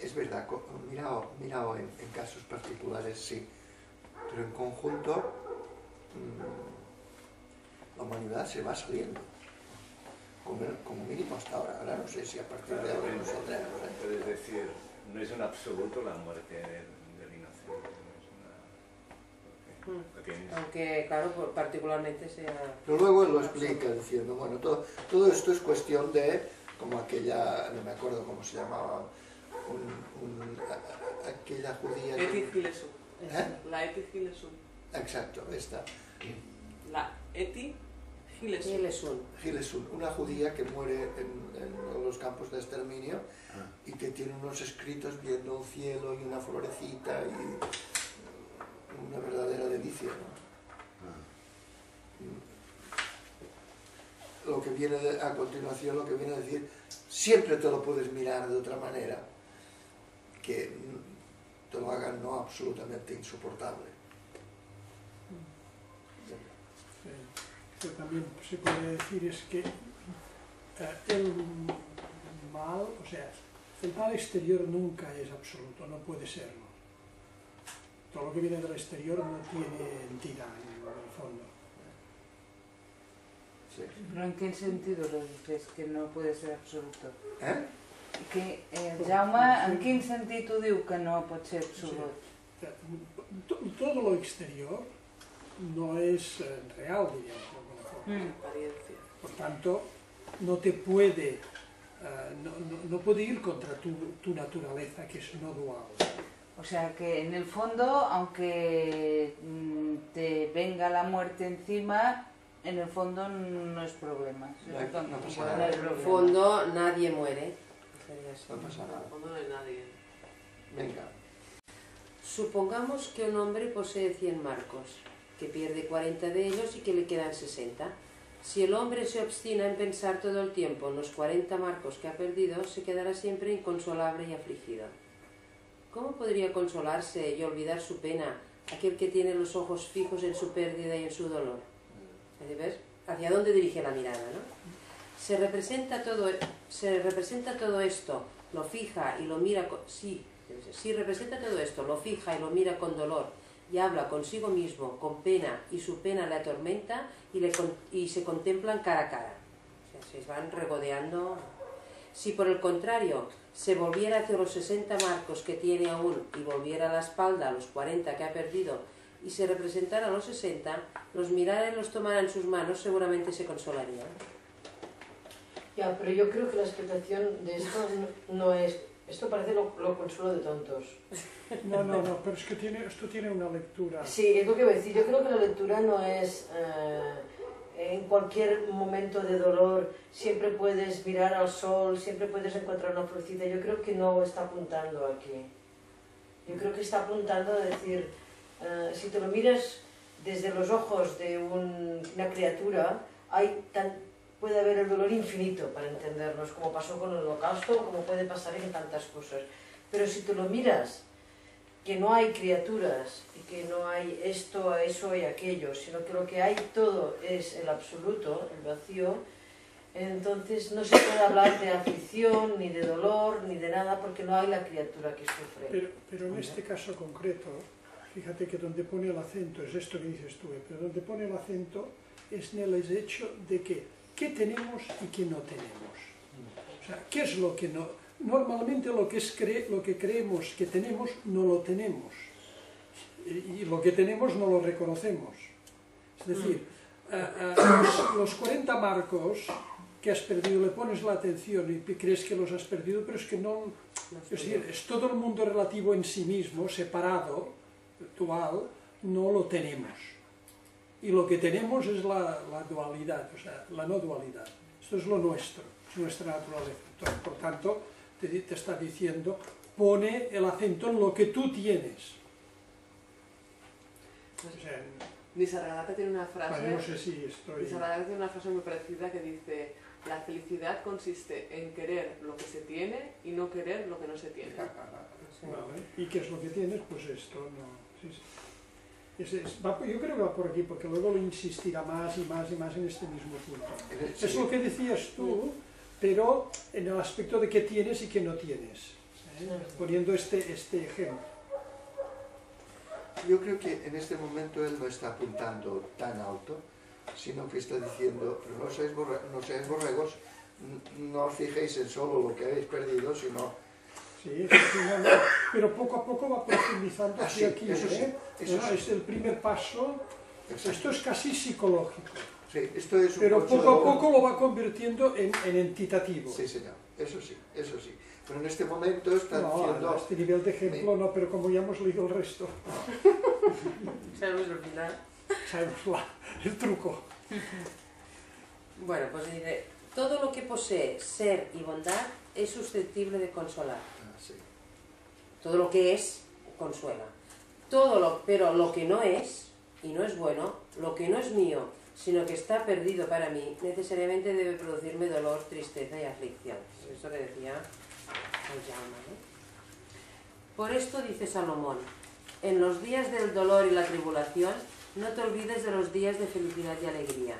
Es verdad, mirado, mirado en, en casos particulares sí, pero en conjunto mm, la humanidad se va saliendo, como, como mínimo hasta ahora. Ahora no sé si a partir de ahora nos saldremos. ¿eh? Puedes decir, no es en absoluto la muerte del, del inocente, no es Aunque, claro, particularmente sea... Pero luego él lo explica diciendo, bueno, todo, todo esto es cuestión de, como aquella, no me acuerdo cómo se llamaba, un- un- a- a- aquella judía... Gilesu. ¿Eh? La Eti Gilesu. Exacto, esta. La Eti. Gilesun. Gilesun, una judía que muere en, en los campos de exterminio y que tiene unos escritos viendo un cielo y una florecita y una verdadera delicia. ¿no? Lo que viene de- a continuación, lo que viene a decir, siempre te lo puedes mirar de otra manera, que te lo hagan no absolutamente insoportable. Que también se puede decir es que eh, el mal, o sea, el mal exterior nunca es absoluto, no puede serlo. Todo lo que viene del exterior no tiene entidad en el fondo. Pero en qué sentido lo dices que no puede ser absoluto? Eh? Que, eh, Jaume, en quin sentit ho diu que no pot ser absolut? To- todo lo exterior no es eh, real, diríamos. Mm. Apariencia. Por tanto, no te puede, eh, no, no- no puede ir contra tu, tu naturaleza, que es no dual. O sea que en el fondo, aunque mm, te venga la muerte encima, en el fondo no es problema. No hay- no pasa Bueno, nada. no hay En el fondo nadie muere. No pasa nada. Cuando no hay nadie. Venga. Supongamos que un hombre posee 100 marcos, que pierde 40 de ellos y que le quedan 60. Si el hombre se obstina en pensar todo el tiempo en los 40 marcos que ha perdido, se quedará siempre inconsolable y afligido. ¿Cómo podría consolarse y olvidar su pena aquel que tiene los ojos fijos en su pérdida y en su dolor? ¿Ves? ¿Hacia dónde dirige la mirada? ¿no? Se, representa todo, se representa todo esto, lo fija y lo mira, con, sí, sí representa todo esto, lo fija y lo mira con dolor y habla consigo mismo con pena y su pena le atormenta y, le, y se contemplan cara a cara. O sea, se van regodeando. Si por el contrario se volviera hacia los 60 marcos que tiene aún y volviera la espalda a los 40 que ha perdido y se representara a los 60, los mirara y los tomara en sus manos, seguramente se consolaría. Ya, pero yo creo que la explicación de esto no es... Esto parece lo, lo consuelo de tontos. No, no, no, pero es que tiene, esto tiene una lectura. Sí, es lo que voy a decir. Yo creo que la lectura no es... Eh, en cualquier momento de dolor siempre puedes mirar al sol, siempre puedes encontrar una florcita. Yo creo que no está apuntando aquí. Yo creo que está apuntando a decir, uh, si te lo miras desde los ojos de un, una criatura, hay tan, puede haber el dolor infinito para entendernos, como pasó con el holocausto, como puede pasar en tantas cosas. Pero si tú lo miras que no hay criaturas y que no hay esto, eso y aquello, sino que lo que hay todo es el absoluto, el vacío, entonces no se puede hablar de aflicción, ni de dolor, ni de nada, porque no hay la criatura que sufre. Pero, pero en este caso concreto, fíjate que donde pone el acento, es esto que dices tú, pero donde pone el acento es en el hecho de que qué tenemos y qué no tenemos. O sea, ¿qué es lo que no normalmente lo que, es cre lo que creemos que tenemos no lo tenemos y, lo que tenemos no lo reconocemos. Es decir, los, los 40 marcos que has perdido, le pones la atención y crees que los has perdido, pero es que no... Es decir, es todo el mundo relativo en sí mismo, separado, dual, no lo tenemos. Y lo que tenemos es la, la dualidad, o sea, la no dualidad. Esto es lo nuestro, es nuestra naturaleza. Entonces, por tanto, te, te está diciendo, pone el acento en lo que tú tienes. O sea, Nisaragata tiene una frase. Bueno, no sé si estoy. Nisaragata tiene una frase muy parecida que dice: La felicidad consiste en querer lo que se tiene y no querer lo que no se tiene. Vale. ¿Y qué es lo que tienes? Pues esto, no. Sí, sí. Es, es, va, yo creo que va por aquí, porque luego lo insistirá más y más y más en este mismo punto. Es lo que decías tú, pero en el aspecto de qué tienes y qué no tienes, ¿eh? poniendo este, este ejemplo. Yo creo que en este momento él no está apuntando tan alto, sino que está diciendo, no seáis, no seáis borregos, no os fijéis en solo lo que habéis perdido, sino... Sí, pero poco a poco va profundizando ah, hacia sí, aquí, eso ¿eh? sí, eso ¿no? sí. Es el primer paso, Exacto. esto es casi psicológico. Sí, esto es un Pero poco a poco lo va convirtiendo en, en entitativo. Sí, señor, eso sí, eso sí. Pero en este momento está No, diciendo... a este nivel de ejemplo no, pero como ya hemos leído el resto, Sabemos el final. sabemos la- el truco. Bueno, pues dice, todo lo que posee ser y bondad es susceptible de consolar. Todo lo que es, consuela. Todo lo, pero lo que no es, y no es bueno, lo que no es mío, sino que está perdido para mí, necesariamente debe producirme dolor, tristeza y aflicción. Eso que decía. Por esto dice Salomón, en los días del dolor y la tribulación, no te olvides de los días de felicidad y alegría.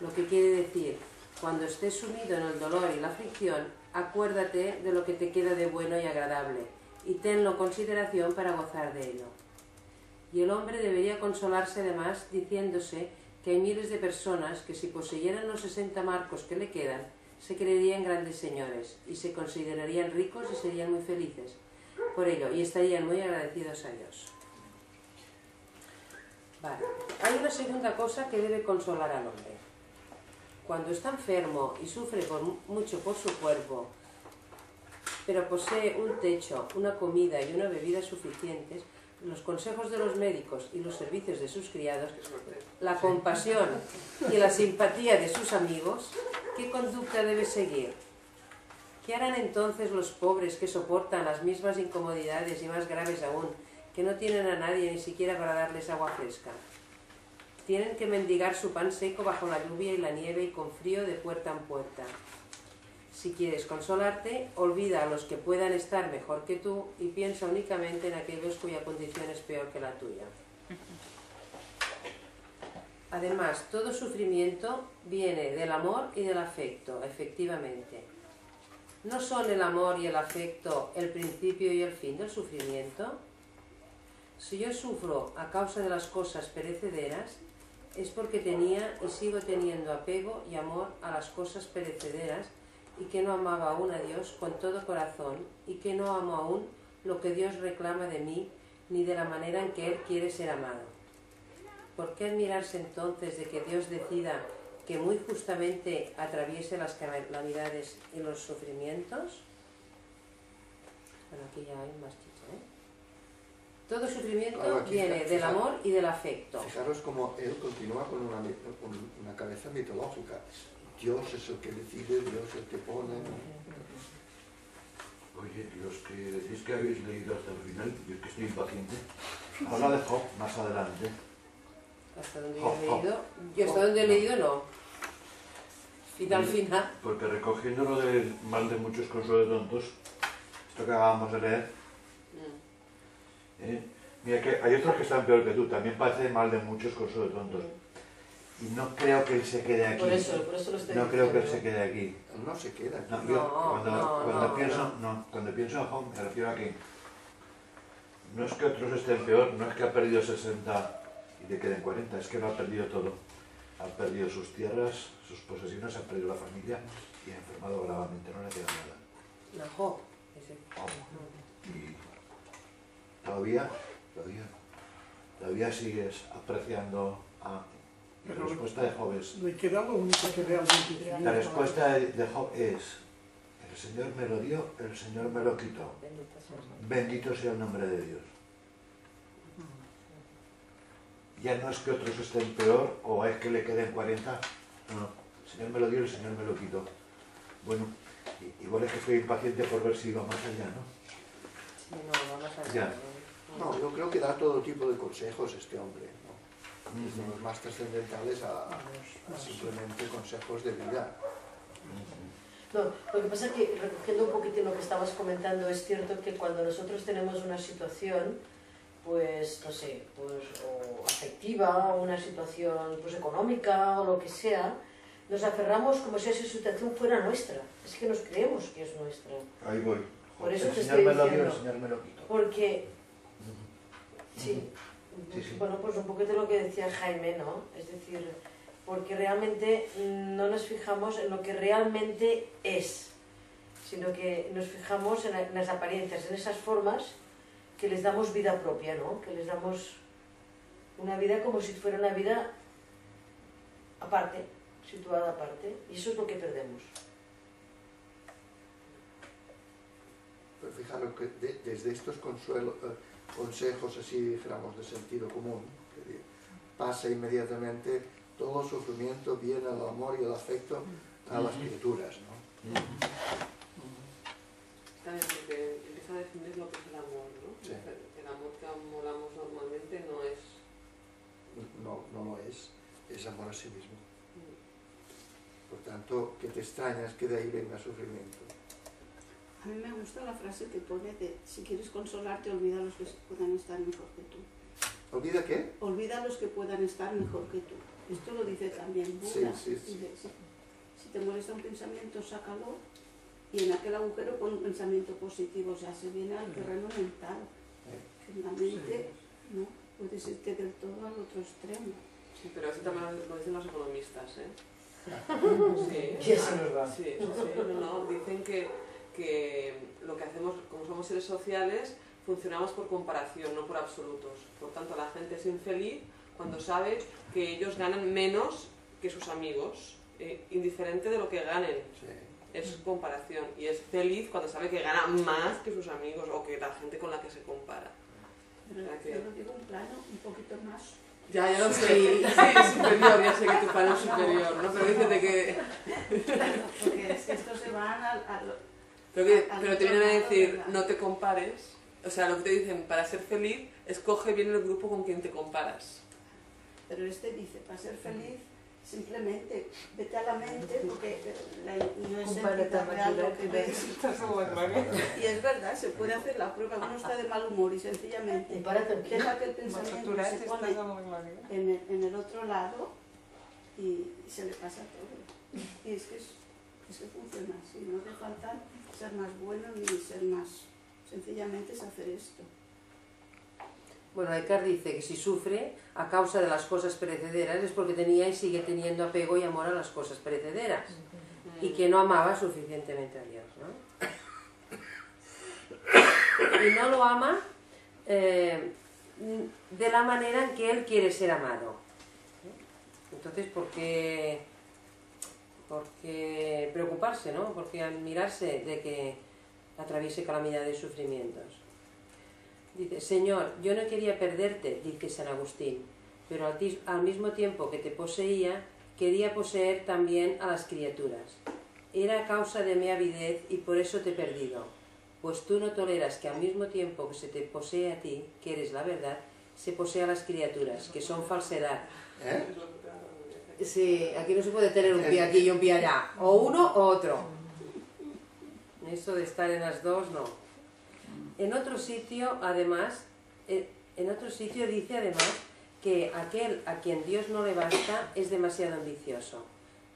Lo que quiere decir, cuando estés sumido en el dolor y la aflicción, acuérdate de lo que te queda de bueno y agradable, y tenlo en consideración para gozar de ello. Y el hombre debería consolarse además diciéndose que hay miles de personas que si poseyeran los 60 marcos que le quedan, se creerían grandes señores y se considerarían ricos y serían muy felices por ello y estarían muy agradecidos a Dios. Vale. Hay una segunda cosa que debe consolar al hombre. Cuando está enfermo y sufre por mucho por su cuerpo, pero posee un techo, una comida y una bebida suficientes, los consejos de los médicos y los servicios de sus criados, la compasión y la simpatía de sus amigos, ¿qué conducta debe seguir? ¿Qué harán entonces los pobres que soportan las mismas incomodidades y más graves aún, que no tienen a nadie ni siquiera para darles agua fresca? Tienen que mendigar su pan seco bajo la lluvia y la nieve y con frío de puerta en puerta. Si quieres consolarte, olvida a los que puedan estar mejor que tú y piensa únicamente en aquellos cuya condición es peor que la tuya. Además, todo sufrimiento viene del amor y del afecto, efectivamente. ¿No son el amor y el afecto el principio y el fin del sufrimiento? Si yo sufro a causa de las cosas perecederas, es porque tenía y sigo teniendo apego y amor a las cosas perecederas y que no amaba aún a Dios con todo corazón y que no amo aún lo que Dios reclama de mí ni de la manera en que Él quiere ser amado. ¿Por qué admirarse entonces de que Dios decida que muy justamente atraviese las calamidades y los sufrimientos? Bueno, aquí ya hay más chicha, ¿eh? Todo sufrimiento Claro, aquí viene fija- del amor y del afecto. Fijaros como él continúa con una, mi- con una cabeza mitológica. Dios es el que decide, Dios es el que pone. Oye, los que decís que habéis leído hasta el final, yo es que estoy impaciente. Habla de Job más adelante. Hasta donde yo he leído, yo hasta donde he leído no. Final, final. Porque recogiendo lo del mal de muchos consuelo de tontos, esto que acabamos de leer, ¿eh? mira que hay otros que están peor que tú, también parece mal de muchos consuelo de tontos. Y no creo que él se quede aquí. Por eso- por eso lo estoy No creo que él se quede aquí. No se queda aquí. No, yo No, cuando, no, cuando no, pienso, no. cuando pienso en Job me refiero a que no es que otros estén peor, no es que ha perdido 60 y le queden 40, es que lo ha perdido todo. Ha perdido sus tierras, sus posesiones, ha perdido la familia y ha enfermado gravemente, no le queda nada. No, Job, ese. Y todavía, todavía, todavía sigues apreciando a la respuesta de Job es, Le queda lo único que realmente tiene. la respuesta de Job es, el Señor me lo dio, el Señor me lo quitó. Bendito sea el nombre de Dios. Ya no es que otros estén peor o es que le queden 40. No, no. El Señor me lo dio, el Señor me lo quitó. Bueno, igual es que estoy impaciente por ver si va más allá, ¿no? Sí, no, va más allá. Ya. No, yo creo que da todo tipo de consejos este hombre. ¿no? Desde los más trascendentales a, a simplemente consejos de vida. No, lo que pasa es que recogiendo un poquitín lo que estabas comentando, es cierto que cuando nosotros tenemos una situación, pues, no sé, pues, o afectiva, o una situación pues, económica, o lo que sea, nos aferramos como si esa situación fuera nuestra. Es que nos creemos que es nuestra. Ahí voy. Por eso te estoy diciendo. lo. Porque, sí, Sí, sí. bueno, pues un poquito lo que decía Jaime, ¿no? Es decir, porque realmente no nos fijamos en lo que realmente es, sino que nos fijamos en, la- en las apariencias, en esas formas que les damos vida propia, ¿no? Que les damos una vida como si fuera una vida aparte, situada aparte, y eso es lo que perdemos. Pero fijaros que de- desde estos consuelo- eh, consejos así, dijéramos, de sentido común, que pasa inmediatamente todo sufrimiento viene al amor y al afecto a las criaturas. ¿no? También porque empieza a definir lo que es el amor, ¿no? Sí. El amor que amolamos normalmente no es... No, no lo es, es amor a sí mismo. Por tanto, que te extrañas que de ahí venga sufrimiento. A mí me gusta la frase que pone de si quieres consolarte, olvida a los que puedan estar mejor que tú. ¿Olvida qué? Olvida a los que puedan estar mejor que tú. Esto lo dice también Buda. Sí, sí, sí. Dice, si, te molesta un pensamiento, sácalo y en aquel agujero pon un pensamiento positivo. O sea, se viene al terreno mental. Que en la mente no puedes irte del todo al otro extremo. Sí, pero eso también lo dicen los economistas, ¿eh? Sí. Sí, sí, sí, no, no, dicen que, que lo que hacemos, como somos seres sociales, funcionamos por comparación, no por absolutos. Por tanto, la gente es infeliz cuando sabe que ellos ganan menos que sus amigos, eh, indiferente de lo que ganen. Es comparación. Y es feliz cuando sabe que gana más que sus amigos o que la gente con la que se compara. Pero O sea que- yo lo digo en plano un poquito más. Ya, ya lo sé. Sí, superior, ya sé que tu plano es superior, ¿no? Pero dices de que... Porque es que estos se van al... al- Pero, que- al pero te vienen a decir, no te compares. O sea, lo que te dicen, para ser feliz, escoge bien el grupo con quien te comparas. Pero este dice, para ser feliz, Simplemente vete a la mente porque la, no es entidad real lo que ves. Estás como en María. Y es verdad, se puede hacer la prueba. Uno está de mal humor y sencillamente deja que el pensamiento se pone en el, en el otro lado y, y se le pasa todo. Y es que, es, es que funciona así. No hace falta ser más bueno ni ser más. Sencillamente es hacer esto. Bueno, Eckhart dice que si sufre a causa de las cosas perecederas es porque tenía y sigue teniendo apego y amor a las cosas perecederas y que no amaba suficientemente a Dios, ¿no? Y no lo ama eh, de la manera en que él quiere ser amado. Entonces, ¿por qué, por qué preocuparse, no? ¿Por qué admirarse de que atraviese calamidades y sufrimientos? Dice, Señor, yo no quería perderte, dice San Agustín, pero al, al mismo tiempo que te poseía, quería poseer también a las criaturas. Era causa de mi avidez y por eso te he perdido, pues tú no toleras que al mismo tiempo que se te posee a ti, que eres la verdad, se posea a las criaturas, que son falsedad. ¿Eh? Sí, aquí no se puede tener un pie aquí y un pie allá, o uno o otro. Esto de estar en las dos, no. En otro sitio, además, eh, en otro sitio dice además que aquel a quien Dios no le basta es demasiado ambicioso.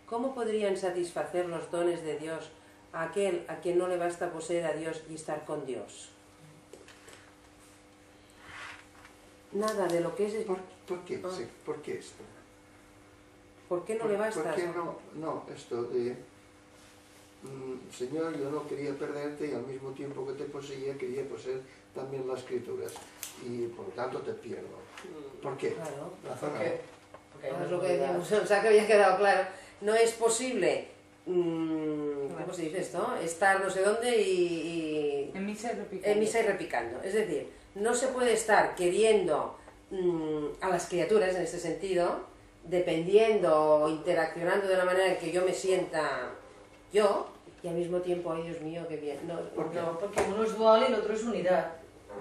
¿Cómo podrían satisfacer los dones de Dios a aquel a quien no le basta poseer a Dios y estar con Dios? Nada de lo que es... ¿Por, qué? Sí, ¿Por qué esto? ¿Por qué no ¿Por- le basta? ¿Por qué no, no esto de, mm, Señor, yo no quería perderte y al mismo tiempo que te poseía quería poseer también las escrituras y por lo tanto te pierdo? ¿Por qué? Claro, porque, porque es lo que decíamos, o sea que había quedado claro. No es posible, mm, ¿cómo se dice esto? Estar no sé dónde y, y- En misa y repicando. en misa y repicando. Es decir, no se puede estar queriendo mm, a las criaturas en este sentido, dependiendo o interaccionando de la manera en que yo me sienta yo, y al mismo tiempo, ay Dios mío, qué bien. No, No, porque uno es dual y el otro es unidad.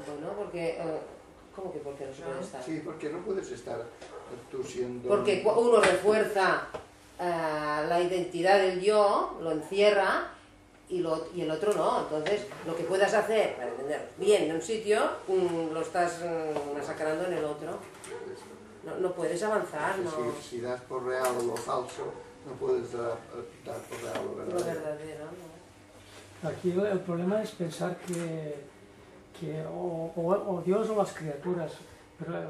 Bueno, porque... eh, ¿Cómo que por qué no se puede estar? Sí, porque no puedes estar tú siendo... Porque uno refuerza eh, la identidad del yo, lo encierra, y, lo, y el otro no. Entonces, lo que puedas hacer, para entender, bien en un sitio, mm, lo estás mm, masacrando en el otro. No, no puedes avanzar, no. Si, si das por real lo falso, no puedes dar, dar por real lo Lo verdadero. verdadero, ¿no? Aquí el problema es pensar que, que o, o- o Dios o las criaturas, pero el,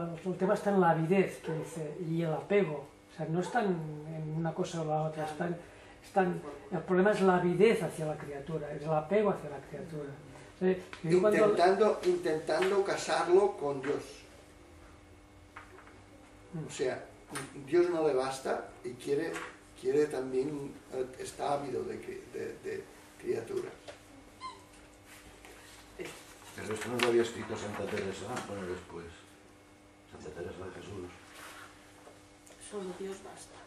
el- el- tema está en la avidez que dice, y el apego. O sea, no están en una cosa o la otra, están, están, el problema es la avidez hacia la criatura, es el apego hacia la criatura. O sea, yo cuando- Intentando, intentando casarlo con Dios. O sea, Dios no le basta y quiere, quiere también, eh, está ávido de, de- de criaturas. Pero esto no lo había escrito Santa Teresa, bueno, después. Santa Teresa de Jesús. Solo Dios basta.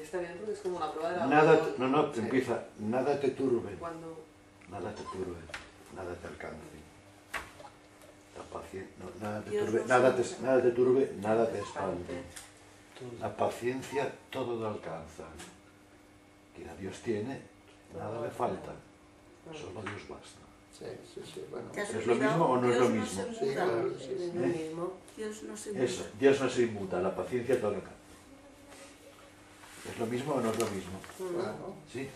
Está bien porque es como una prueba de la Nada, no, no, empieza, nada te turbe, Cuando nada te turbe, nada te alcance. La paciencia, no, nada te turbe, nada te, nada te turbe, nada te espante. La paciencia todo lo alcanza. Quien a Dios tiene, nada le falta. Solo Dios basta. Sí, sí, sí, bueno. ¿Te has ¿Es lo mismo o no es lo Dios mismo? Sí, claro, sí, sí. Dios no se muda. Eso, Dios no se inmuta, la paciencia todo lo alcanza. ¿Es lo mismo o no es lo mismo? Claro. Sí.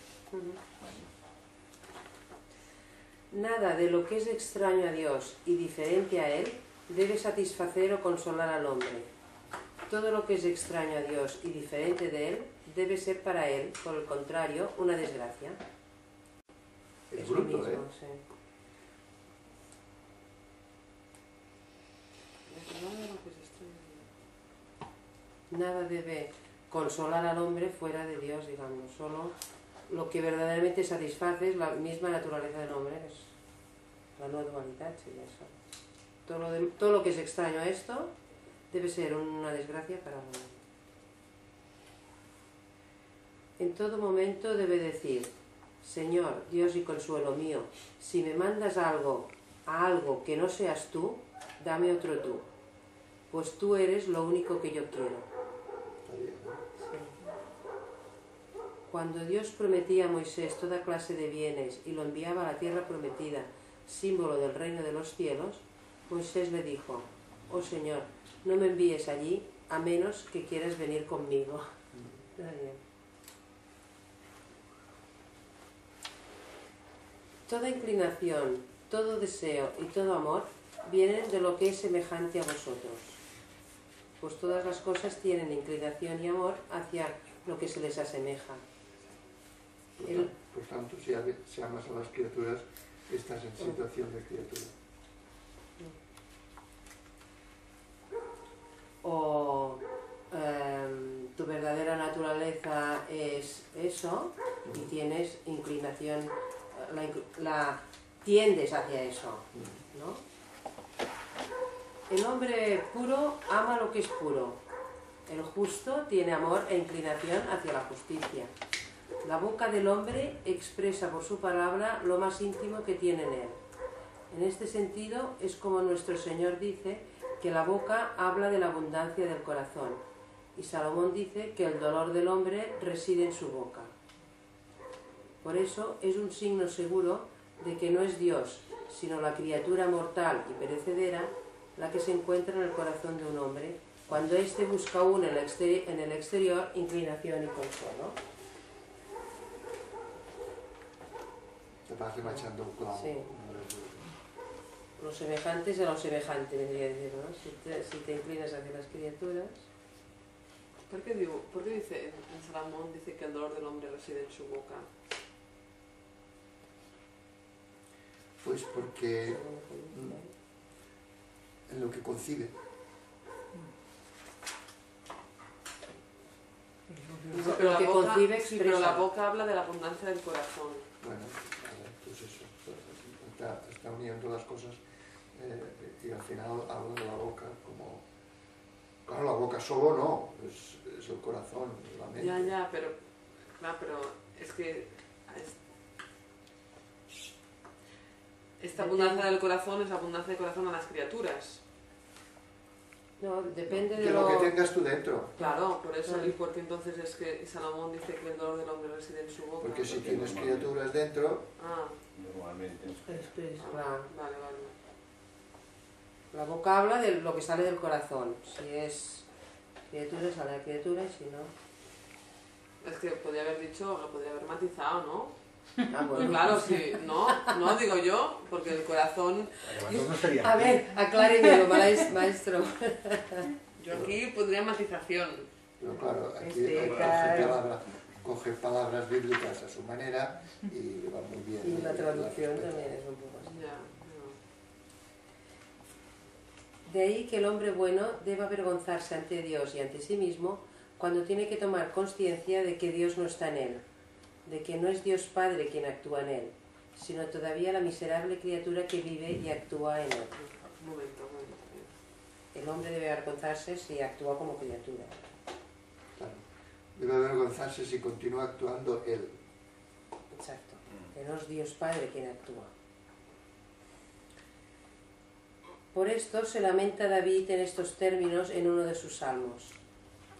Nada de lo que es extraño a Dios y diferente a Él debe satisfacer o consolar al hombre. Todo lo que es extraño a Dios y diferente de Él debe ser para Él, por el contrario, una desgracia. Es bruto, mismo, ¿eh? sí. es extraño. Nada debe consolar al hombre fuera de Dios, digamos. Solo lo que verdaderamente satisface es la misma naturaleza del hombre, es la no dualidad, eso. Todo lo, de- todo lo que es extraño a esto debe ser una desgracia para el hombre. En todo momento debe decir, Señor, Dios y consuelo mío, si me mandas algo, a algo que no seas tú, dame otro tú, pues tú eres lo único que yo quiero. está bien, ¿no? Cuando Dios prometía a Moisés toda clase de bienes y lo enviaba a la tierra prometida, símbolo del reino de los cielos, Moisés le dijo, oh Señor, no me envíes allí a menos que quieras venir conmigo. Bien. Toda inclinación, todo deseo y todo amor vienen de lo que es semejante a vosotros. Pues todas las cosas tienen inclinación y amor hacia lo que se les asemeja. Por, El- tan- por tanto, si, amas a las criaturas, estás en situación de criatura. o em, tu verdadera naturaleza es eso y tienes inclinación, la, incl- la- tiendes hacia eso, ¿no? El hombre puro ama lo que es puro. El justo tiene amor e inclinación hacia la justicia. La boca del hombre expresa por su palabra lo más íntimo que tiene en él. En este sentido es como nuestro Señor dice que la boca habla de la abundancia del corazón y Salomón dice que el dolor del hombre reside en su boca. Por eso es un signo seguro de que no es Dios, sino la criatura mortal y perecedera la que se encuentra en el corazón de un hombre cuando éste busca aún en el exterior inclinación y consuelo. Vas remachando un clavo. Sí. Los semejantes a lo semejante, vendría a decir, ¿no? Si te, si te inclinas hacia las criaturas. ¿Por qué, digo, ¿Por qué dice en Salomón dice que el dolor del hombre reside en su boca? Pues porque mm, en lo que concibe. Lo pero, la que boca, concibe sí, pero la boca habla de la abundancia del corazón. Bueno, vale, pues eso. pues Está, está uniendo las cosas eh, y al final habla de la boca como... Claro, la boca solo no, es, es el corazón, la mente. Ya, ya, pero, claro, pero es que es- esta abundancia del corazón es la abundancia del corazón a las criaturas. No, depende Que de lo lo... que tengas tú dentro. Claro, por eso, Claro. y porque entonces es que Salomón dice que el dolor del hombre reside en su boca. Porque si porque- tienes criaturas dentro, Ah, Normalmente. Vale, vale. La boca habla de lo que sale del corazón. Si es criatura, sale la criatura, y si no... Es que podría haber dicho, lo podría haber matizado, ¿no? Ah, bueno. Claro, sí, no, no digo yo, porque el corazón... No A ver, acláremelo, maes- maestro. Yo aquí pondría matización. pero claro, aquí Este, coge, claro. palabra- coge palabras bíblicas a su manera y va muy bien. Y la traducción también es un poco así. Ya, De ahí que el hombre bueno deba avergonzarse ante Dios y ante sí mismo cuando tiene que tomar conciencia de que Dios no está en él, de que no es Dios Padre quien actúa en él, sino todavía la miserable criatura que vive y actúa en él. un momento, un momento. El hombre debe avergonzarse si actúa como criatura. Claro. Debe avergonzarse si continúa actuando él. Exacto. Que no es Dios Padre quien actúa. Por esto se lamenta David en estos términos en uno de sus salmos.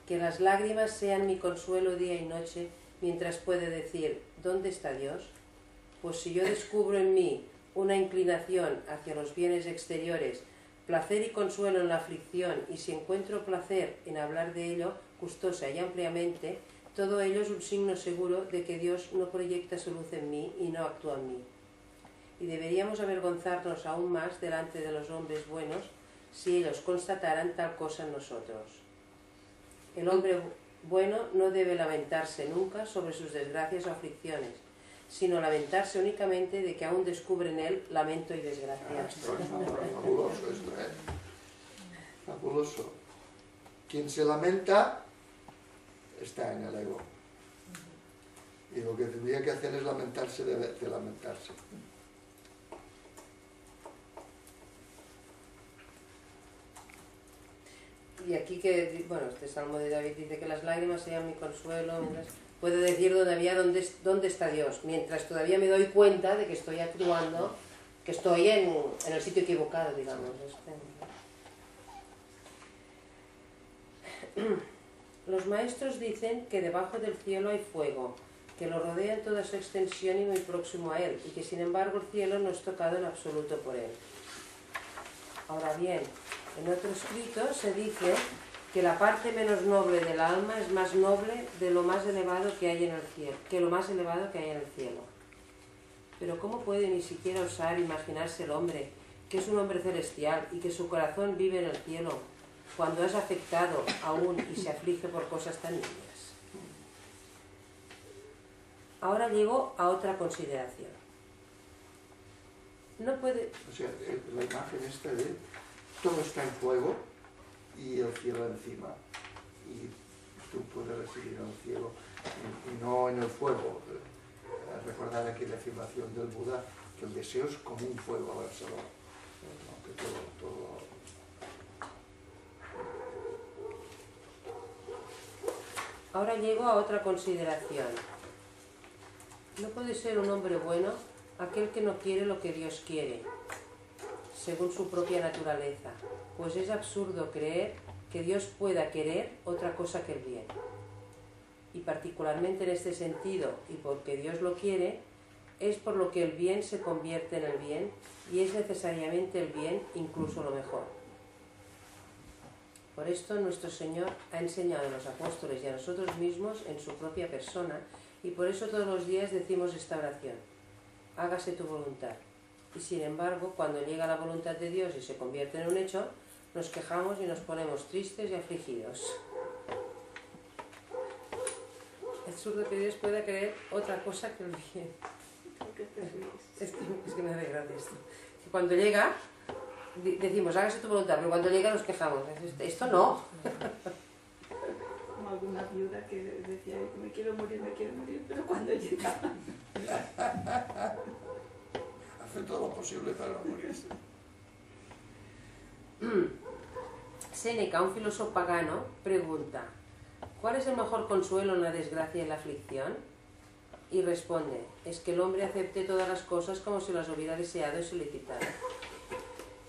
Que las lágrimas sean mi consuelo día y noche, mientras puede decir, ¿dónde está Dios? Pues si yo descubro en mí una inclinación hacia los bienes exteriores, placer y consuelo en la aflicción, y si encuentro placer en hablar de ello gustosa y ampliamente, todo ello es un signo seguro de que Dios no proyecta su luz en mí y no actúa en mí. Y deberíamos avergonzarnos aún más delante de los hombres buenos si ellos constataran tal cosa en nosotros. El hombre bueno no debe lamentarse nunca sobre sus desgracias o aflicciones, sino lamentarse únicamente de que aún descubre en él lamento y Ah, desgracia. esto es fabuloso esto, ¿eh? Fabuloso. Quien se lamenta está en el ego. Y lo que tendría que hacer es lamentarse de, de lamentarse. Y aquí que, bueno, este salmo de David dice que las lágrimas sean mi consuelo, mientras puede decir todavía dónde, dónde está Dios, mientras todavía me doy cuenta de que estoy actuando, que estoy en, en el sitio equivocado, digamos. Este. Los maestros dicen que debajo del cielo hay fuego, que lo rodea en toda su extensión y muy próximo a él, y que sin embargo el cielo no es tocado en absoluto por él. Ahora bien, en otro escrito se dice que la parte menos noble del alma es más noble de lo más elevado que hay en el cielo, que lo más elevado que hay en el cielo. Pero ¿cómo puede ni siquiera osar imaginarse el hombre, que es un hombre celestial y que su corazón vive en el cielo, cuando es afectado aún y se aflige por cosas tan niñas? Ahora llego a otra consideración. No puede... O sea, la imagen esta de todo está en fuego y el cielo encima. Y tú puedes recibir el cielo y, no en el fuego. Eh, Recordar aquella afirmación del Buda que el deseo es como un fuego abrasador. ¿no? Que todo, todo Ahora llego a otra consideración. No puede ser un hombre bueno aquel que no quiere lo que Dios quiere, según su propia naturaleza, pues es absurdo creer que Dios pueda querer otra cosa que el bien. Y particularmente en este sentido, y porque Dios lo quiere, es por lo que el bien se convierte en el bien y es necesariamente el bien incluso lo mejor. Por esto nuestro Señor ha enseñado a los apóstoles y a nosotros mismos en su propia persona y por eso todos los días decimos esta oración. Hágase tu voluntad. Y sin embargo, cuando llega la voluntad de Dios y se convierte en un hecho, nos quejamos y nos ponemos tristes y afligidos. Es absurdo que Dios pueda querer otra cosa que el bien. Es que, es que me hace gracia esto. Cuando llega, decimos, hágase tu voluntad, pero cuando llega nos quejamos. Esto no. Como alguna viuda que decía, me quiero morir, me quiero morir, pero cuando llega... hace todo lo posible para no. Séneca, un filósofo pagano, pregunta, ¿cuál es el mejor consuelo en la desgracia y la aflicción? Y responde, es que el hombre acepte todas las cosas como si las hubiera deseado y solicitado.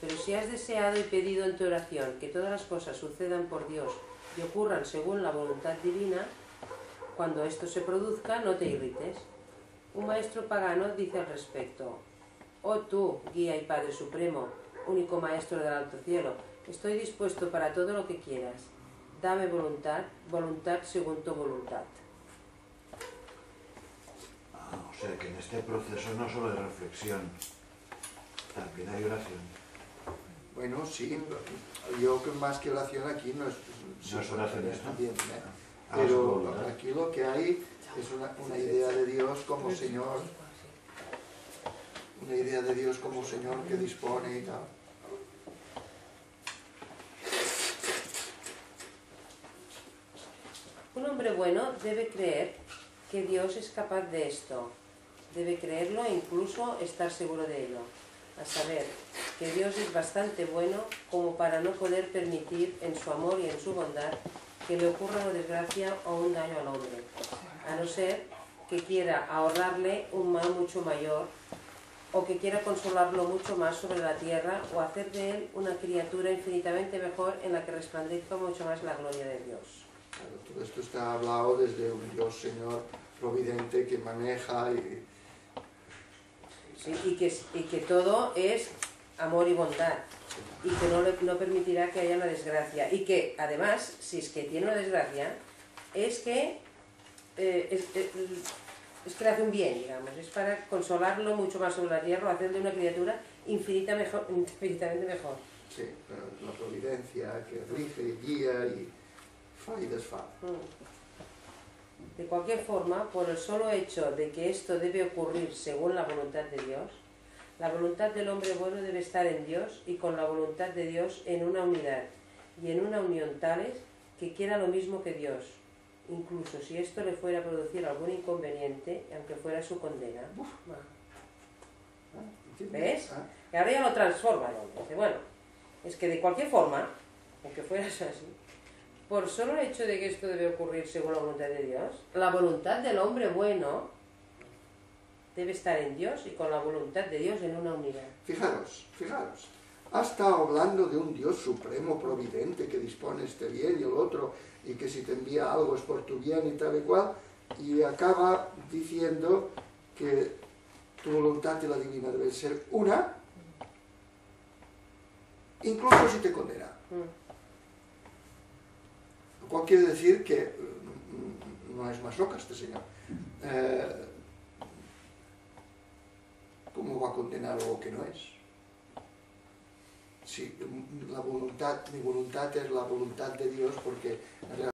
Pero si has deseado y pedido en tu oración que todas las cosas sucedan por Dios y ocurran según la voluntad divina, cuando esto se produzca, no te irrites. Un maestro pagano dice al respecto, Oh tú, guía y Padre Supremo, único Maestro del alto cielo, estoy dispuesto para todo lo que quieras. Dame voluntad, voluntad según tu voluntad. Ah, o sea que en este proceso no solo hay reflexión, también hay oración. Bueno, sí, yo más que oración aquí no es, No es oración, es ¿no? también, ¿eh? Ah, pero aquí lo que hay es una, una idea de Dios como Señor, una idea de Dios como Señor que dispone y tal. Un hombre bueno debe creer que Dios es capaz de esto. Debe creerlo e incluso estar seguro de ello. A saber, que Dios es bastante bueno como para no poder permitir en su amor y en su bondad que le ocurra una desgracia o un daño al hombre. A no ser que quiera ahorrarle un mal mucho mayor o que quiera consolarlo mucho más sobre la tierra o hacer de él una criatura infinitamente mejor en la que resplandezca mucho más la gloria de Dios. Claro, todo esto está hablado desde un Dios Señor providente que maneja y Sí, y, que, y que todo es amor y bondad y que no, le- no permitirá que haya una desgracia y que además, si es que tiene una desgracia, es que eh, es, es que le hace un bien, digamos, es para consolarlo mucho más sobre la tierra o hacerle una criatura infinita mejor, infinitamente mejor. sí, la providencia que rige y guía y fa y desfa. De cualquier forma, por el solo hecho de que esto debe ocurrir según la voluntad de Dios, la voluntad del hombre bueno debe estar en Dios y con la voluntad de Dios en una unidad y en una unión tales que quiera lo mismo que Dios, incluso si esto le fuera a producir algún inconveniente, aunque fuera su condena. ¿Ves? Ah, Y ahora ya lo transforma. Dice, bueno, es que de cualquier forma, aunque fuera así, por solo el hecho de que esto debe ocurrir según la voluntad de Dios, la voluntad del hombre bueno debe estar en Dios y con la voluntad de Dios en una unidad. Fijaros, fijaros, ha estado hablando de un Dios supremo, providente, que dispone este bien y el otro, y que si te envía algo es por tu bien y tal y cual, y acaba diciendo que tu voluntad y la divina deben ser una, incluso si te condena. Lo cual quiere decir que mm, no es masoca este señor. Eh, ¿Cómo va a condenar algo que no es? Si mm, la voluntad, mi voluntad es la voluntad de Dios porque en realidad